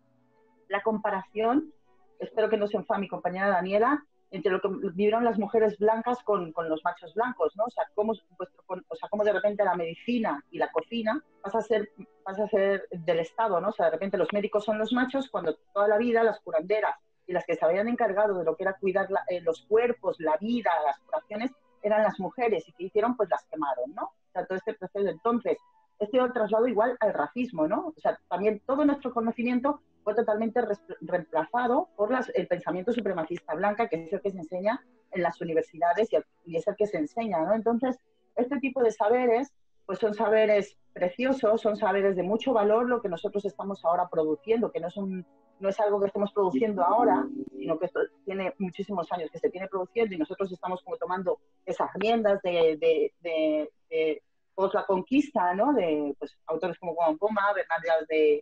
la comparación, espero que no se enfade mi compañera Daniela, entre lo que vivieron las mujeres blancas con, con los machos blancos, ¿no? O sea, cómo, o sea, cómo de repente la medicina y la cocina pasa a, ser, pasa a ser del Estado, ¿no? O sea, de repente los médicos son los machos cuando toda la vida las curanderas y las que se habían encargado de lo que era cuidar eh, los cuerpos, la vida, las curaciones, eran las mujeres y que hicieron, pues las quemaron, ¿no? O sea, todo este proceso. Entonces, este traslado igual al racismo, ¿no? O sea, también todo nuestro conocimiento fue totalmente reemplazado por las, el pensamiento supremacista blanca, que es el que se enseña en las universidades y, y es el que se enseña, ¿no? Entonces, este tipo de saberes, pues son saberes preciosos, son saberes de mucho valor, lo que nosotros estamos ahora produciendo, que no es un no es algo que estemos produciendo ahora, sino que esto tiene muchísimos años que se tiene produciendo y nosotros estamos como tomando esas riendas de, de, de, pues, la conquista, ¿no? De pues, autores como Juan Poma, Bernardas de,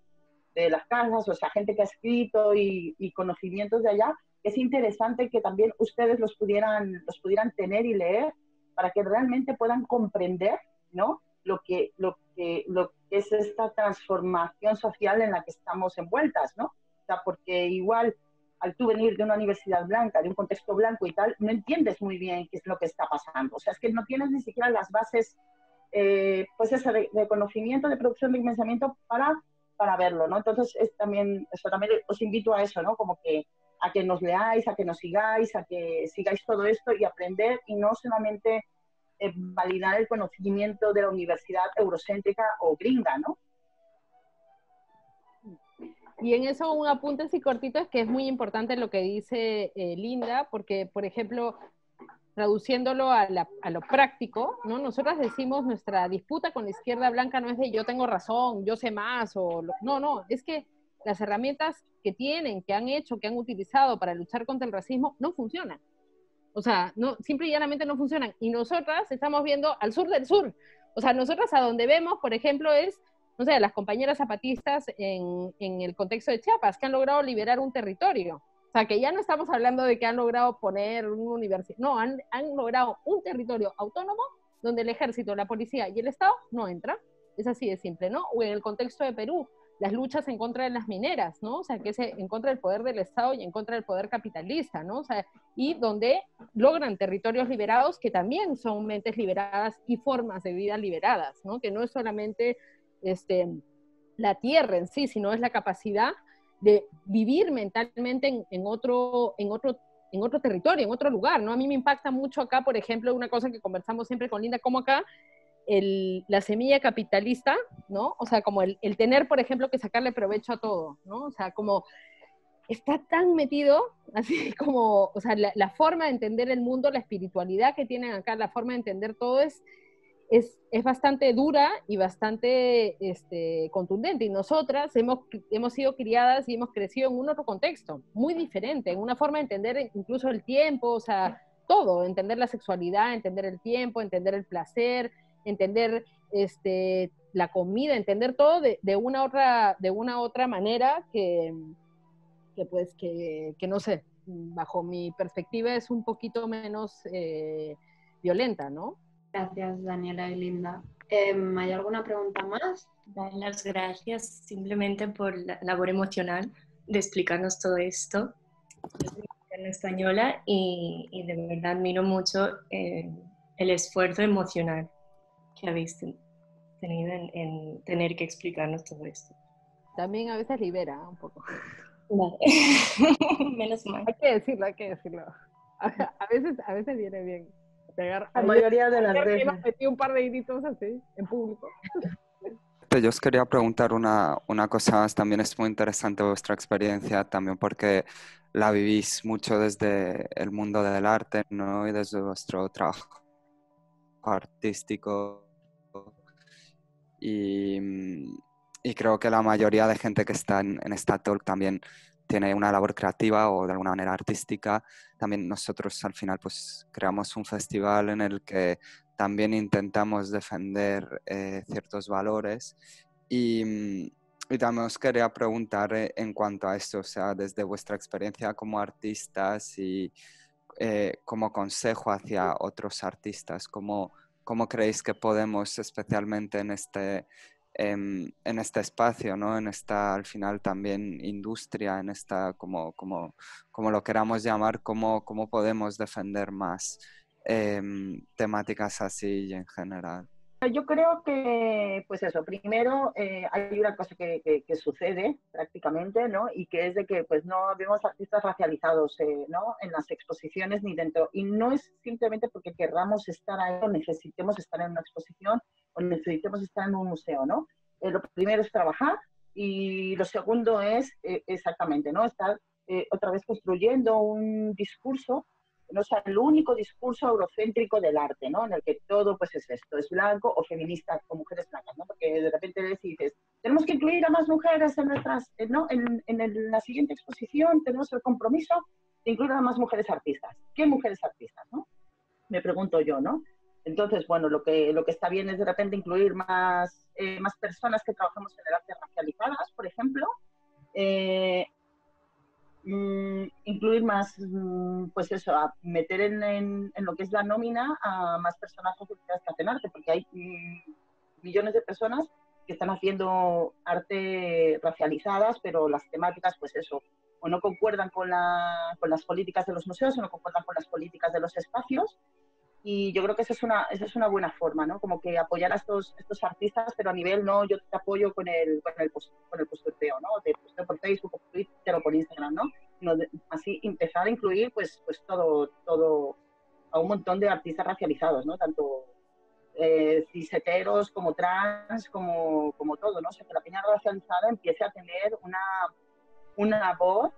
de las Casas, o sea, gente que ha escrito y, y, conocimientos de allá, es interesante que también ustedes los pudieran, los pudieran tener y leer para que realmente puedan comprender, ¿no? Lo que, lo que, lo que es esta transformación social en la que estamos envueltas, ¿no? porque igual al tú venir de una universidad blanca, de un contexto blanco y tal, no entiendes muy bien qué es lo que está pasando. O sea, es que no tienes ni siquiera las bases, eh, pues ese de, conocimiento, de producción de pensamiento para, para verlo, ¿no? Entonces, es también, eso también os invito a eso, ¿no? Como que a que nos leáis, a que nos sigáis, a que sigáis todo esto y aprender y no solamente eh, validar el conocimiento de la universidad eurocéntrica o gringa, ¿no? Y en eso un apunte así cortito es que es muy importante lo que dice eh, Linda, porque, por ejemplo, traduciéndolo a, lo práctico, ¿no? Nosotras decimos nuestra disputa con la izquierda blanca no es de yo tengo razón, yo sé más, o no, no, es que las herramientas que tienen, que han hecho, que han utilizado para luchar contra el racismo, no funcionan. O sea, no, simple y llanamente no funcionan. Y nosotras estamos viendo al sur del sur. O sea, nosotras a donde vemos, por ejemplo, es no sé, las compañeras zapatistas en, en el contexto de Chiapas, que han logrado liberar un territorio. Sea, que ya no estamos hablando de que han logrado poner una universidad, no, han logrado un territorio autónomo donde el ejército, la policía y el Estado no entran. Es así de simple, ¿no? O en el contexto de Perú, las luchas en contra de las mineras, ¿no? O sea, que es en contra del poder del Estado y en contra del poder capitalista, ¿no? O sea, y donde logran territorios liberados que también son mentes liberadas y formas de vida liberadas, ¿no? Que no es solamente este, la tierra en sí, sino es la capacidad de vivir mentalmente en, otro, en, otro, en otro territorio, en otro lugar, ¿no? A mí me impacta mucho acá, por ejemplo, una cosa que conversamos siempre con Linda, como acá, el, la semilla capitalista, ¿no? O sea, como el, el, tener, por ejemplo, que sacarle provecho a todo, ¿no? O sea, como está tan metido, así como, o sea, la, la forma de entender el mundo, la espiritualidad que tienen acá, la forma de entender todo es es, es, bastante dura y bastante este, contundente. Y nosotras hemos, hemos sido criadas y hemos crecido en un otro contexto, muy diferente, en una forma de entender incluso el tiempo, o sea, todo, entender la sexualidad, entender el tiempo, entender el placer, entender este, la comida, entender todo de, una, otra, de una otra manera que, que pues, que, que, no sé, bajo mi perspectiva es un poquito menos eh, violenta, ¿no? Gracias, Daniela y Linda. Em, ¿Hay alguna pregunta más? Dar las gracias simplemente por la labor emocional de explicarnos todo esto. Yo soy española y, y, de verdad admiro mucho eh, el esfuerzo emocional que habéis tenido en, en, tener que explicarnos todo esto. También a veces libera un poco. Vale. Menos mal. Hay que decirlo, hay que decirlo. A, a, veces, a veces viene bien pegar. La mayoría de las veces. metí un par de gritos así, en público. Yo os quería preguntar una, una cosa más, también es muy interesante vuestra experiencia, también porque la vivís mucho desde el mundo del arte, ¿no? Y desde vuestro trabajo artístico. Y, y creo que la mayoría de gente que está en, en esta talk también tiene una labor creativa o de alguna manera artística. También nosotros al final pues creamos un festival en el que también intentamos defender eh, ciertos valores Y, y también os quería preguntar eh, en cuanto a esto, o sea, desde vuestra experiencia como artistas y eh, como consejo hacia otros artistas, ¿cómo, ¿cómo, creéis que podemos, especialmente en este, en este espacio, ¿no? en esta, al final también industria, en esta, como, como, como lo queramos llamar, cómo, cómo podemos defender más em, temáticas así en general? Yo creo que, pues eso, primero eh, hay una cosa que, que, sucede prácticamente, ¿no? Y que es de que, pues no vemos artistas racializados, eh, ¿no? En las exposiciones ni dentro. Y no es simplemente porque querramos estar ahí o necesitemos estar en una exposición o necesitemos estar en un museo, ¿no? Eh, lo primero es trabajar y lo segundo es exactamente, ¿no? Estar otra vez construyendo un discurso no sea el único discurso eurocéntrico del arte, ¿no? En el que todo, pues es esto, es blanco o feminista con mujeres blancas, ¿no? Porque de repente dices, tenemos que incluir a más mujeres en nuestras, ¿no? En, en la siguiente exposición tenemos el compromiso de incluir a más mujeres artistas. ¿Qué mujeres artistas, no? Me pregunto yo, ¿no? Entonces, bueno, lo que, lo que está bien es de repente incluir más, eh, más personas que trabajemos en el arte racializadas, por ejemplo, eh, Mm, incluir más, mm, pues eso, meter en, lo que es la nómina a más personas ocultas que hacen arte, porque hay mm, millones de personas que están haciendo arte racializadas, pero las temáticas, pues eso, o no concuerdan con las políticas de los museos o no concuerdan con las políticas de los espacios, y yo creo que esa es una, esa es una buena forma, ¿no? Como que apoyar a estos, estos artistas, pero a nivel no, yo te apoyo con el, con el, con el posteo, ¿no? Te posteo por Facebook, por Twitter o por Instagram, ¿no? así empezar a incluir pues, pues todo, todo, a un montón de artistas racializados, ¿no? Tanto eh, ciseteros como trans, como, como todo, ¿no? O sea, que la peña racializada empiece a tener una, una voz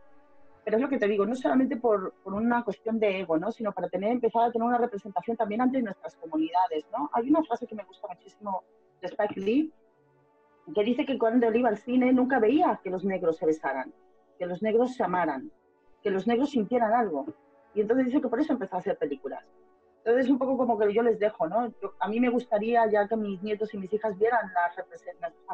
pero es lo que te digo, no solamente por, por, una cuestión de ego, ¿no? sino para tener, empezar a tener una representación también ante nuestras comunidades. ¿no? Hay una frase que me gusta muchísimo de Spike Lee, que dice que cuando él iba al cine nunca veía que los negros se besaran, que los negros se amaran, que los negros sintieran algo. Y entonces dice que por eso empezó a hacer películas. Entonces es un poco como que yo les dejo, ¿no? a mí me gustaría ya que mis nietos y mis hijas vieran las,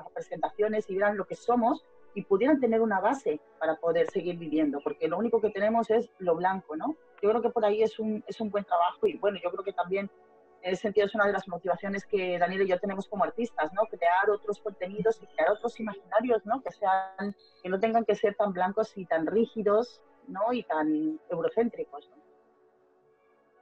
representaciones y vieran lo que somos y pudieran tener una base para poder seguir viviendo, porque lo único que tenemos es lo blanco, ¿no? Yo creo que por ahí es un, es un buen trabajo y bueno, yo creo que también en ese sentido es una de las motivaciones que Daniel y yo tenemos como artistas, ¿no? Crear otros contenidos y crear otros imaginarios, ¿no? Que sean, que no tengan que ser tan blancos y tan rígidos, ¿no? Y tan eurocéntricos.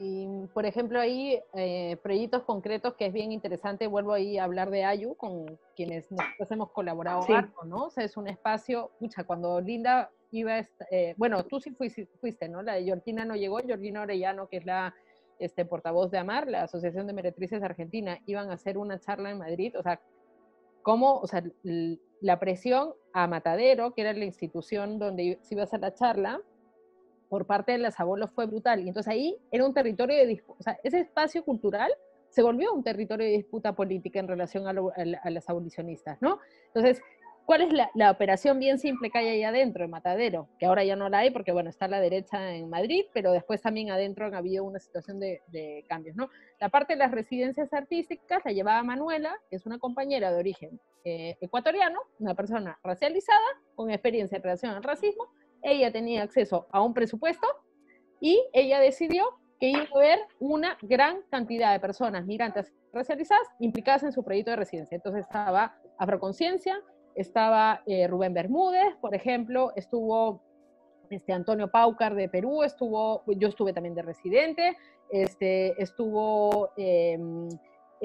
Y, por ejemplo, hay eh, proyectos concretos que es bien interesante, vuelvo ahí a hablar de Ayu, con quienes nosotros hemos colaborado sí. ¿no? O sea, es un espacio, mucha, cuando Linda iba, eh, bueno, tú sí fuiste, fuiste, ¿no? La de Georgina no llegó, Georgina Orellano, que es la este, portavoz de AMAR, la Asociación de Meretrices Argentina, iban a hacer una charla en Madrid, o sea, cómo, o sea, la presión a Matadero, que era la institución donde se iba a hacer la charla, por parte de las abuelos fue brutal. Y entonces ahí era un territorio de disputa, ese espacio cultural se volvió un territorio de disputa política en relación a, lo, a, las abolicionistas, ¿no? Entonces, ¿cuál es la, la, operación bien simple que hay ahí adentro, en Matadero? Que ahora ya no la hay porque, bueno, está a la derecha en Madrid, pero después también adentro ha habido una situación de, de cambios, ¿no? La parte de las residencias artísticas la llevaba Manuela, que es una compañera de origen eh, ecuatoriano, una persona racializada, con experiencia en relación al racismo, ella tenía acceso a un presupuesto y ella decidió que iba a haber una gran cantidad de personas migrantes racializadas implicadas en su proyecto de residencia. Entonces estaba Afroconciencia, estaba eh, Rubén Bermúdez, por ejemplo, estuvo este, Antonio Paucar de Perú, estuvo, yo estuve también de residente, este, estuvo... Eh,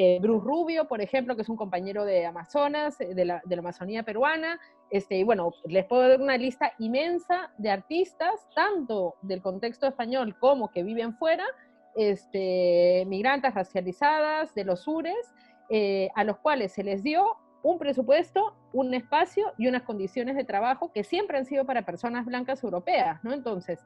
eh, Bruce Rubio, por ejemplo, que es un compañero de Amazonas, eh, de la, Amazonía peruana. Este, y bueno, les puedo dar una lista inmensa de artistas, tanto del contexto español como que viven fuera, este, migrantes racializadas de los sures, eh, a los cuales se les dio un presupuesto, un espacio y unas condiciones de trabajo que siempre han sido para personas blancas europeas, ¿no? Entonces,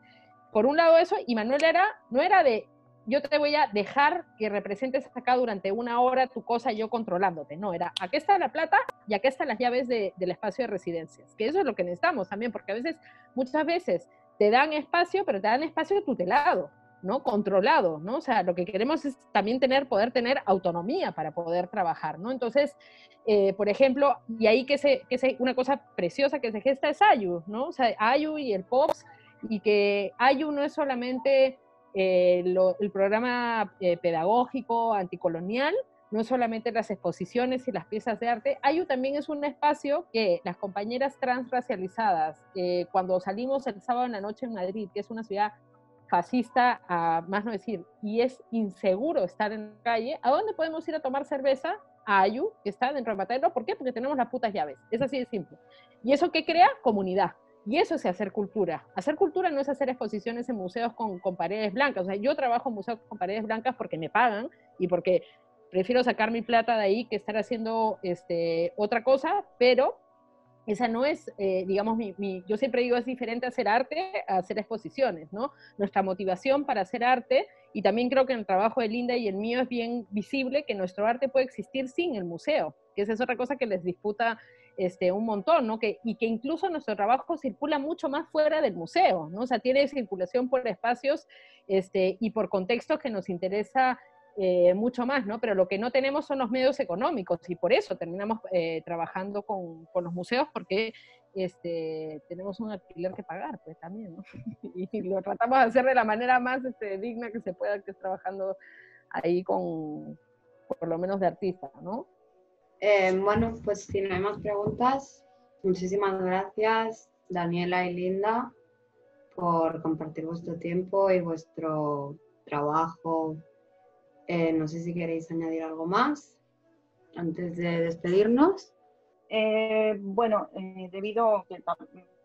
por un lado eso, y Manuel era, no era de yo te voy a dejar que representes acá durante una hora tu cosa yo controlándote. No, era, aquí está la plata y aquí están las llaves de, del espacio de residencias. Que eso es lo que necesitamos también, porque a veces, muchas veces, te dan espacio, pero te dan espacio tutelado. ¿no? Controlado, ¿no? O sea, lo que queremos es también tener, poder tener autonomía para poder trabajar, ¿no? Entonces, eh, por ejemplo, y ahí que se, que se, una cosa preciosa que se gesta es Ayu, ¿no? O sea, Ayu y el POPS, y que Ayu no es solamente eh, el programa eh, pedagógico anticolonial, no solamente las exposiciones y las piezas de arte, Ayu también es un espacio que las compañeras transracializadas, cuando salimos el sábado en la noche en Madrid, que es una ciudad fascista, a más no decir, y es inseguro estar en la calle, ¿a dónde podemos ir a tomar cerveza? A Ayu, que está dentro del matadero. ¿Por qué? Porque tenemos las putas llaves. Es así de simple. ¿Y eso qué crea? Comunidad. Y eso es hacer cultura. Hacer cultura no es hacer exposiciones en museos con, con, paredes blancas. O sea, yo trabajo en museos con paredes blancas porque me pagan y porque prefiero sacar mi plata de ahí que estar haciendo este, otra cosa, pero esa no es, eh, digamos, mi, yo siempre digo, es diferente hacer arte a hacer exposiciones, ¿no? Nuestra motivación para hacer arte, y también creo que en el trabajo de Linda y el mío es bien visible que nuestro arte puede existir sin el museo, que esa es otra cosa que les disputa este, un montón, ¿no? Que, y que incluso nuestro trabajo circula mucho más fuera del museo, ¿no? O sea, tiene circulación por espacios este, y por contextos que nos interesa eh, mucho más, ¿no? Pero lo que no tenemos son los medios económicos y por eso terminamos eh, trabajando con, los museos porque este, tenemos un alquiler que pagar, pues también, ¿no? Y lo tratamos de hacer de la manera más este, digna que se pueda, que es trabajando ahí con, por lo menos de artista, ¿no? Eh, bueno, pues si no hay más preguntas, muchísimas gracias Daniela y Linda por compartir vuestro tiempo y vuestro trabajo eh, no sé si queréis añadir algo más antes de despedirnos. Eh, bueno, debido,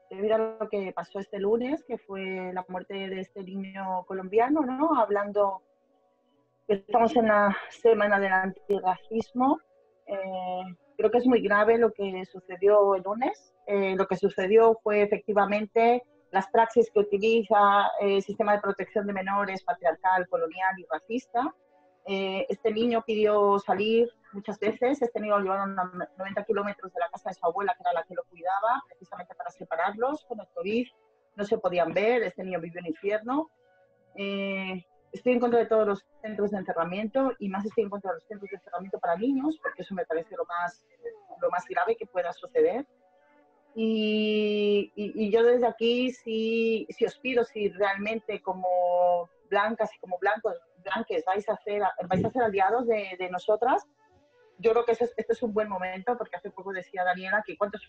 debido a lo que pasó este lunes, que fue la muerte de este niño colombiano, ¿no? Hablando, estamos en la semana del antirracismo, creo que es muy grave lo que sucedió el lunes. lo que sucedió fue efectivamente las praxis que utiliza el sistema de protección de menores patriarcal, colonial y racista eh, este niño pidió salir muchas veces, este niño lo llevaron a 90 kilómetros de la casa de su abuela, que era la que lo cuidaba, precisamente para separarlos con el COVID. No se podían ver, este niño vivió en infierno. Eh, estoy en contra de todos los centros de encerramiento y más estoy en contra de los centros de encerramiento para niños, porque eso me parece lo más, lo más grave que pueda suceder. Y, y, yo desde aquí sí, sí os pido, si realmente como blancas y como blancos que vais a ser, vais a ser aliados de, de nosotras, yo creo que este es, un buen momento porque hace poco decía Daniela que cuántos,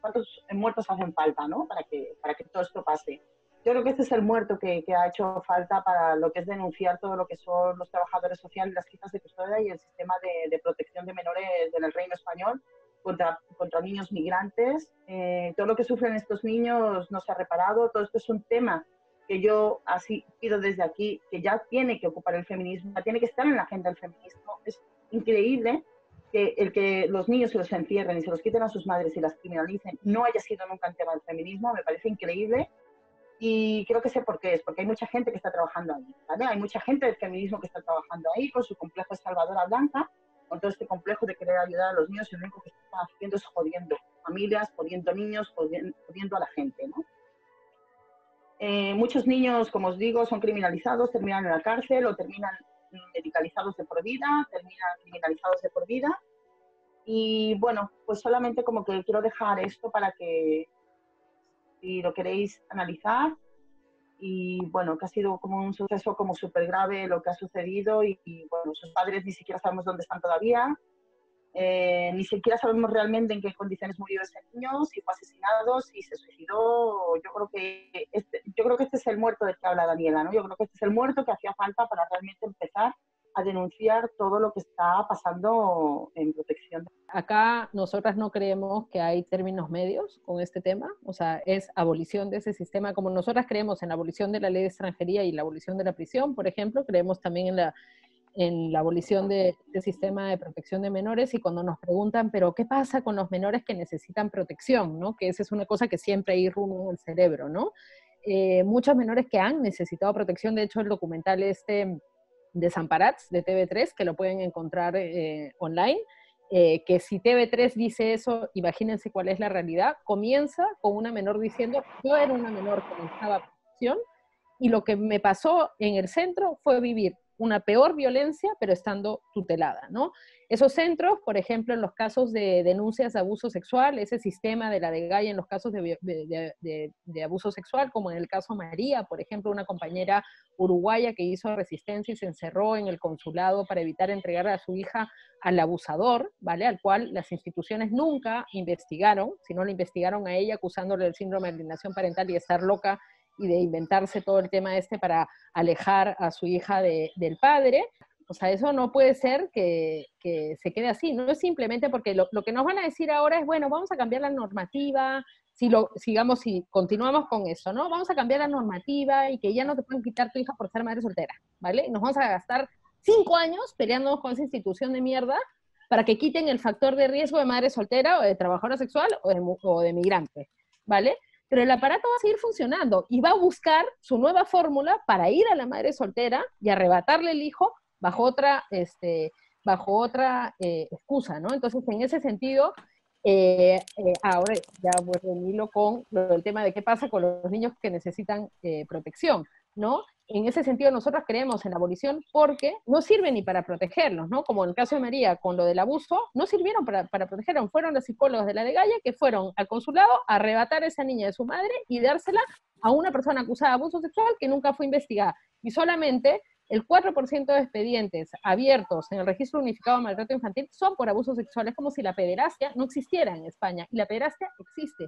cuántos muertos hacen falta ¿no? para, que, para que todo esto pase. Yo creo que este es el muerto que, que, ha hecho falta para lo que es denunciar todo lo que son los trabajadores sociales, las quitas de custodia y el sistema de, de protección de menores en el Reino Español contra, contra niños migrantes. Eh, todo lo que sufren estos niños no se ha reparado. Todo esto es un tema que yo así pido desde aquí, que ya tiene que ocupar el feminismo, ya tiene que estar en la agenda del feminismo. Es increíble que el que los niños se los encierren y se los quiten a sus madres y las criminalicen no haya sido nunca un tema del feminismo, me parece increíble. Y creo que sé por qué es, porque hay mucha gente que está trabajando ahí, ¿vale? Hay mucha gente del feminismo que está trabajando ahí con su complejo de salvadora blanca, con todo este complejo de querer ayudar a los niños y lo único que está haciendo es jodiendo familias, jodiendo niños, jodiendo a la gente, ¿no? Eh, muchos niños, como os digo, son criminalizados, terminan en la cárcel o terminan medicalizados de por vida, terminan criminalizados de por vida. Y bueno, pues solamente como que quiero dejar esto para que si lo queréis analizar. Y bueno, que ha sido como un suceso como súper grave lo que ha sucedido y, y bueno, sus padres ni siquiera sabemos dónde están todavía. Eh, ni siquiera sabemos realmente en qué condiciones murió ese niño, si fue asesinado, si se suicidó. Yo creo que este, yo creo que este es el muerto del que habla Daniela, ¿no? Yo creo que este es el muerto que hacía falta para realmente empezar a denunciar todo lo que está pasando en protección. Acá nosotras no creemos que hay términos medios con este tema, o sea, es abolición de ese sistema, como nosotras creemos en la abolición de la ley de extranjería y la abolición de la prisión, por ejemplo, creemos también en la en la abolición de sistema de protección de menores y cuando nos preguntan, pero ¿qué pasa con los menores que necesitan protección? ¿no? Que esa es una cosa que siempre hay rumbo en el cerebro, ¿no? Eh, muchos menores que han necesitado protección, de hecho el documental este Desamparats de TV3, que lo pueden encontrar eh, online, eh, que si TV3 dice eso, imagínense cuál es la realidad, comienza con una menor diciendo, yo era una menor que necesitaba protección, y lo que me pasó en el centro fue vivir una peor violencia, pero estando tutelada, ¿no? Esos centros, por ejemplo, en los casos de denuncias de abuso sexual, ese sistema de la DEGAI en los casos de, abuso sexual, como en el caso María, por ejemplo, una compañera uruguaya que hizo resistencia y se encerró en el consulado para evitar entregar a su hija al abusador, ¿vale? Al cual las instituciones nunca investigaron, sino le investigaron a ella acusándole del síndrome de alienación parental y estar loca y de inventarse todo el tema este para alejar a su hija del padre. O sea, eso no puede ser que, se quede así, no es simplemente porque lo, que nos van a decir ahora es, bueno, vamos a cambiar la normativa, si lo sigamos, si continuamos con eso, ¿no? Vamos a cambiar la normativa y que ya no te pueden quitar tu hija por ser madre soltera, ¿vale? Nos vamos a gastar cinco años peleándonos con esa institución de mierda para que quiten el factor de riesgo de madre soltera o de trabajadora sexual o de, o de migrante, ¿vale? Pero el aparato va a seguir funcionando y va a buscar su nueva fórmula para ir a la madre soltera y arrebatarle el hijo bajo otra, este, bajo otra eh, excusa, ¿no? Entonces, en ese sentido, eh, eh, ahora ya voy a hilo con el tema de qué pasa con los niños que necesitan protección, ¿no? En ese sentido nosotros creemos en la abolición porque no sirve ni para protegerlos, ¿no? Como en el caso de María con lo del abuso, no sirvieron para, para protegerlos, fueron los psicólogos de la de Gaya que fueron al consulado a arrebatar a esa niña de su madre y dársela a una persona acusada de abuso sexual que nunca fue investigada. Y solamente el 4% de expedientes abiertos en el registro unificado de maltrato infantil son por abusos sexuales, como si la pederastia no existiera en España. Y la pederastia existe.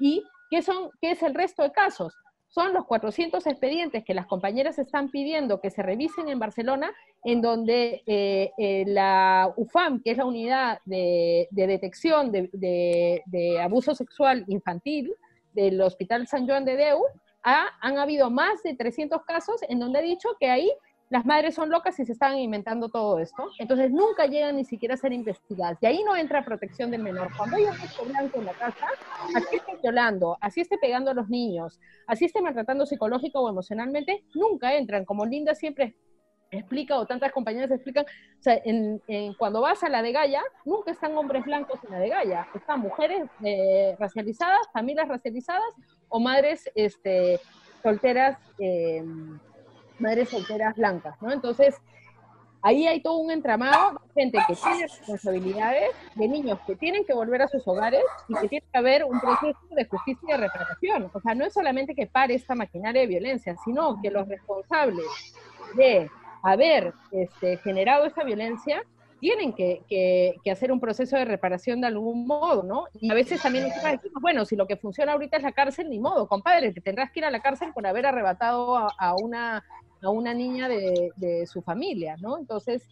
¿Y qué, son, qué es el resto de casos? Son los 400 expedientes que las compañeras están pidiendo que se revisen en Barcelona, en donde eh, eh, la UFAM, que es la unidad de, detección de, abuso sexual infantil del Hospital San Joan de Deu, han habido más de 300 casos en donde ha dicho que ahí las madres son locas y se están inventando todo esto. Entonces nunca llegan ni siquiera a ser investigadas. Y ahí no entra protección del menor. Cuando un blanco en la casa, así esté violando, así esté pegando a los niños, así esté maltratando psicológico o emocionalmente, nunca entran. Como Linda siempre explica, o tantas compañeras explican, en, cuando vas a la de Gaia, nunca están hombres blancos en la de Gaia, están mujeres eh, racializadas, familias racializadas o madres este, solteras. Eh, madres solteras blancas, ¿no? Entonces, ahí hay todo un entramado de gente que tiene responsabilidades, de niños que tienen que volver a sus hogares y que tiene que haber un proceso de justicia y de reparación. O sea, no es solamente que pare esta maquinaria de violencia, sino que los responsables de haber este, generado esa violencia tienen que, hacer un proceso de reparación de algún modo, ¿no? Y a veces también decimos, bueno, si lo que funciona ahorita es la cárcel, ni modo, compadre, que tendrás que ir a la cárcel por haber arrebatado a una a una niña de, su familia, ¿no? Entonces,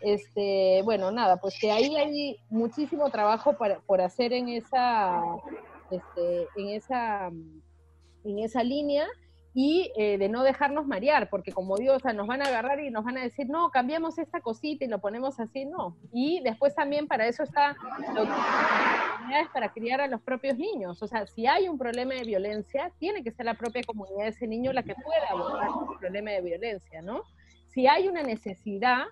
este, bueno, nada, pues que ahí hay muchísimo trabajo por hacer en esa, este, en esa, en esa línea y eh, de no dejarnos marear, porque como digo, o sea, nos van a agarrar y nos van a decir, no, cambiamos esta cosita y lo ponemos así, no. Y después también para eso está oportunidades para criar a los propios niños. O sea, si hay un problema de violencia, tiene que ser la propia comunidad de ese niño la que pueda abordar el problema de violencia, ¿no? Si hay una necesidad,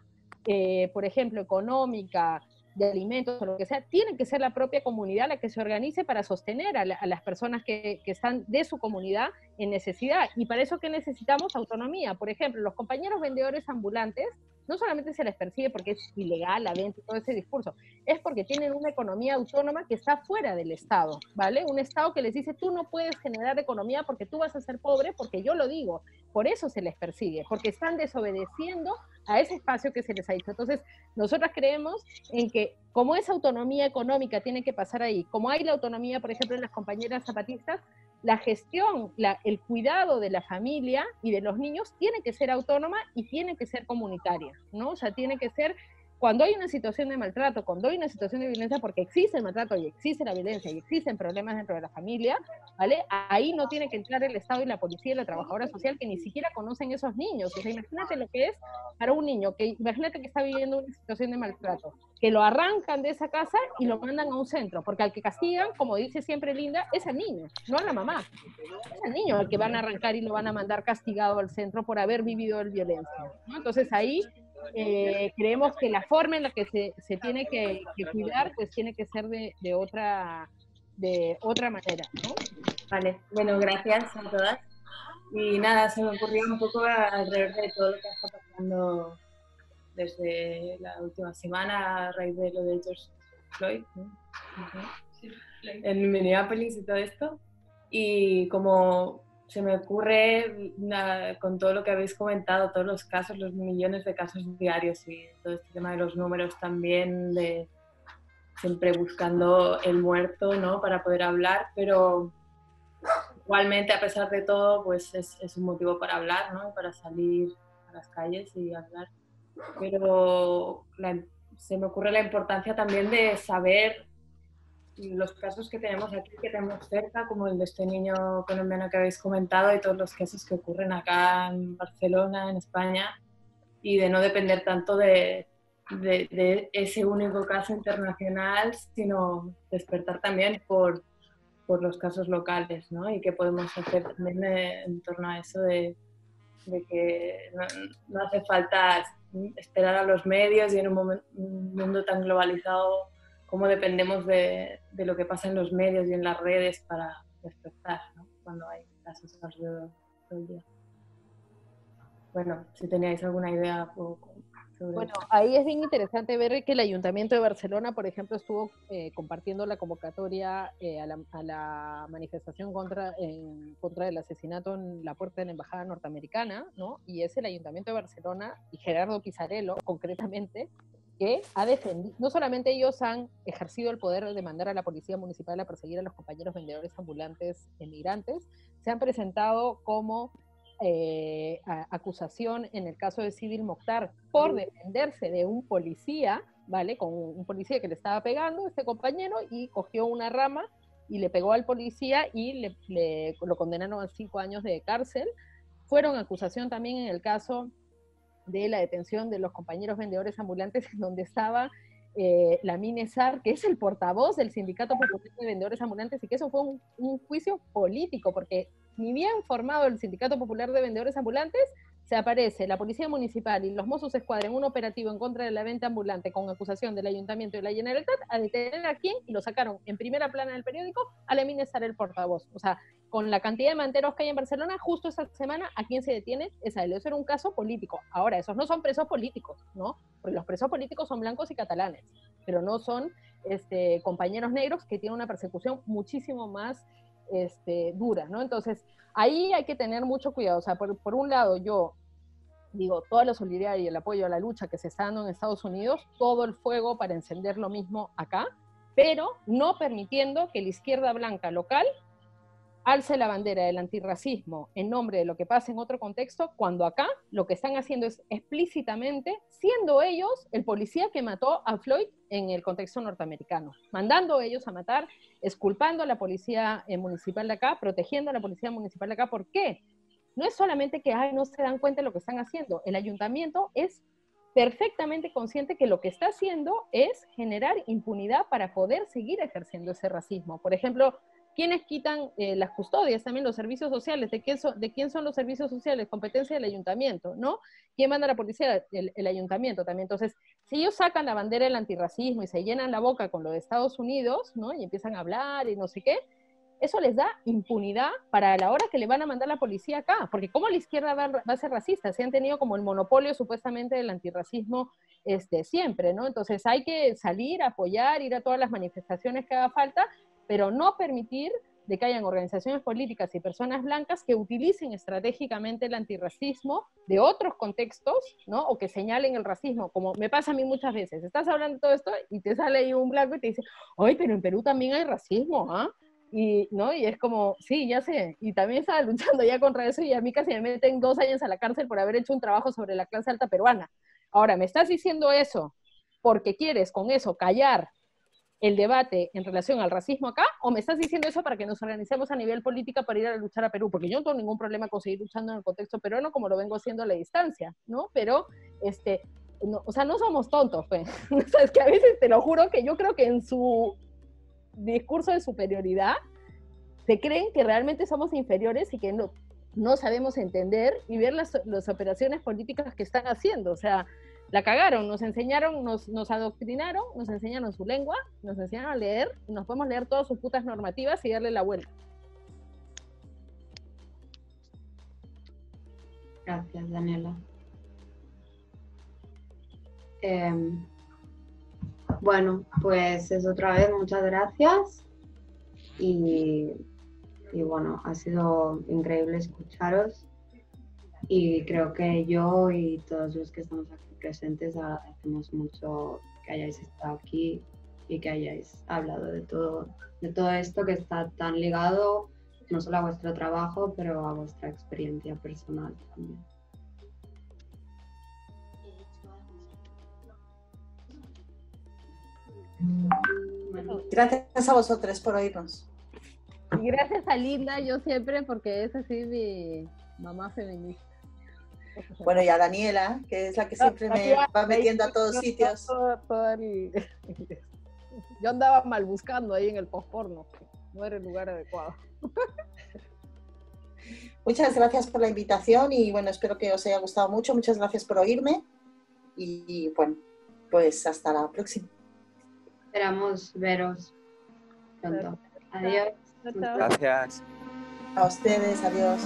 eh, por ejemplo, económica, de alimentos o lo que sea, tiene que ser la propia comunidad la que se organice para sostener a, las personas que, que, están de su comunidad en necesidad. Y para eso que necesitamos autonomía. Por ejemplo, los compañeros vendedores ambulantes no solamente se les persigue porque es ilegal la venta y todo ese discurso, es porque tienen una economía autónoma que está fuera del Estado, ¿vale? Un Estado que les dice, tú no puedes generar economía porque tú vas a ser pobre, porque yo lo digo. Por eso se les persigue, porque están desobedeciendo a ese espacio que se les ha dicho. Entonces, nosotras creemos en que como esa autonomía económica tiene que pasar ahí, como hay la autonomía, por ejemplo, en las compañeras zapatistas, la gestión, el cuidado de la familia y de los niños tiene que ser autónoma y tiene que ser comunitaria, ¿no? O sea, tiene que ser cuando hay una situación de maltrato, cuando hay una situación de violencia, porque existe el maltrato y existe la violencia y existen problemas dentro de la familia, ¿vale? Ahí no tiene que entrar el Estado y la policía y la trabajadora social que ni siquiera conocen esos niños. O sea, imagínate lo que es para un niño, que imagínate que está viviendo una situación de maltrato, que lo arrancan de esa casa y lo mandan a un centro, porque al que castigan, como dice siempre Linda, es al niño, no a la mamá. Es al niño al que van a arrancar y lo van a mandar castigado al centro por haber vivido el violencia. ¿no? Entonces ahí eh, creemos que la forma en la que se, se tiene que, cuidar, pues tiene que ser de, de, otra, de otra manera. ¿no? Vale, bueno, gracias a todas. Y nada, se me ocurrió un poco alrededor de todo lo que está pasando desde la última semana a raíz de lo de George Floyd, en Minneapolis y todo esto. Y como se me ocurre con todo lo que habéis comentado, todos los casos, los millones de casos diarios y todo este tema de los números también, de siempre buscando el muerto, ¿no? Para poder hablar, pero igualmente, a pesar de todo, pues es, es un motivo para hablar, ¿no? Para salir a las calles y hablar. Pero se me ocurre la importancia también de saber los casos que tenemos aquí, que tenemos cerca, como el de este niño colombiano que habéis comentado y todos los casos que ocurren acá en Barcelona, en España, y de no depender tanto de, de, ese único caso internacional, sino despertar también por, por los casos locales, ¿no? Y qué podemos hacer también en torno a eso de, de que no, no, hace falta esperar a los medios y en un, un mundo tan globalizado cómo dependemos de, de, lo que pasa en los medios y en las redes para despertar ¿no? cuando hay casos alrededor del día. Bueno, si teníais alguna idea sobre Bueno, ahí es bien interesante ver que el Ayuntamiento de Barcelona, por ejemplo, estuvo eh, compartiendo la convocatoria eh, a, la, a, la, manifestación contra, en contra del asesinato en la puerta de la Embajada Norteamericana, ¿no? Y es el Ayuntamiento de Barcelona y Gerardo Pizarello, concretamente, que ha defendido, no solamente ellos han ejercido el poder de mandar a la policía municipal a perseguir a los compañeros vendedores ambulantes emigrantes, se han presentado como eh, acusación en el caso de Civil Mokhtar por defenderse de un policía, ¿vale? Con un policía que le estaba pegando, este compañero, y cogió una rama y le pegó al policía y le, le, lo condenaron a cinco años de cárcel. Fueron acusación también en el caso de la detención de los compañeros vendedores ambulantes, en donde estaba eh, la Minesar, que es el portavoz del Sindicato Popular de Vendedores Ambulantes, y que eso fue un, juicio político, porque ni bien formado el Sindicato Popular de Vendedores Ambulantes, se aparece la Policía Municipal y los Mossos Escuadra en un operativo en contra de la venta ambulante con acusación del Ayuntamiento y la Generalitat a detener a quién y lo sacaron en primera plana del periódico a la Minesar el portavoz. O sea, con la cantidad de manteros que hay en Barcelona, justo esta semana, ¿a quién se detiene? Es a él. Eso era un caso político. Ahora, esos no son presos políticos, ¿no? Porque los presos políticos son blancos y catalanes, pero no son este, compañeros negros que tienen una persecución muchísimo más este, dura, ¿no? Entonces, ahí hay que tener mucho cuidado. O sea, por, por un lado, yo digo, toda la solidaridad y el apoyo a la lucha que se está dando en Estados Unidos, todo el fuego para encender lo mismo acá, pero no permitiendo que la izquierda blanca local alce la bandera del antirracismo en nombre de lo que pasa en otro contexto, cuando acá lo que están haciendo es explícitamente, siendo ellos el policía que mató a Floyd en el contexto norteamericano, mandando ellos a matar, esculpando a la policía eh, municipal de acá, protegiendo a la policía municipal de acá. ¿Por qué? No es solamente que ay, no se dan cuenta de lo que están haciendo, el ayuntamiento es perfectamente consciente que lo que está haciendo es generar impunidad para poder seguir ejerciendo ese racismo. Por ejemplo, ¿Quiénes quitan eh, las custodias? También los servicios sociales. ¿De quién, son, ¿De quién son los servicios sociales? Competencia del ayuntamiento, ¿no? ¿Quién manda la policía? El, ayuntamiento también. Entonces, si ellos sacan la bandera del antirracismo y se llenan la boca con lo de Estados Unidos, ¿no? Y empiezan a hablar y no sé qué, eso les da impunidad para la hora que le van a mandar la policía acá. Porque ¿cómo la izquierda va, va a ser racista? Se han tenido como el monopolio supuestamente del antirracismo este, siempre, ¿no? Entonces hay que salir, apoyar, ir a todas las manifestaciones que haga falta, pero no permitir de que hayan organizaciones políticas y personas blancas que utilicen estratégicamente el antirracismo de otros contextos, ¿no? O que señalen el racismo, como me pasa a mí muchas veces. Estás hablando de todo esto y te sale ahí un blanco y te dice, ay, pero en Perú también hay racismo, ¿ah? Y, ¿no? y es como, sí, ya sé, y también estaba luchando ya contra eso y a mí casi me meten dos años a la cárcel por haber hecho un trabajo sobre la clase alta peruana. Ahora, ¿me estás diciendo eso porque quieres con eso callar el debate en relación al racismo acá, o me estás diciendo eso para que nos organicemos a nivel política para ir a luchar a Perú, porque yo no tengo ningún problema con seguir luchando en el contexto peruano como lo vengo haciendo a la distancia, ¿no? Pero, este, no, o sea, no somos tontos, pues. o sea, es que a veces te lo juro que yo creo que en su discurso de superioridad se creen que realmente somos inferiores y que no, no sabemos entender y ver las, las operaciones políticas que están haciendo, o sea, la cagaron, nos enseñaron, nos, adoctrinaron, nos enseñaron su lengua, nos enseñaron a leer, y nos podemos leer todas sus putas normativas y darle la vuelta. Gracias, Daniela. Em, bueno, pues es otra vez, muchas gracias. Y, bueno, ha sido increíble escucharos. Y creo que yo y todos los que estamos aquí presentes agradecemos mucho que hayáis estado aquí y que hayáis hablado de todo, de todo esto que está tan ligado no solo a vuestro trabajo, pero a vuestra experiencia personal también. Gracias a vosotros por oírnos. Y gracias a Linda, yo siempre, porque es así mi mamá feminista. Bueno, y a Daniela, que es la que siempre me va metiendo a todos sitios. Yo andaba mal buscando ahí en el post-porno, no era el lugar adecuado. Muchas gracias por la invitación y bueno, espero que os haya gustado mucho. Muchas gracias por oírme y bueno, pues hasta la próxima. Esperamos veros pronto. Adiós. Gracias. A ustedes, adiós.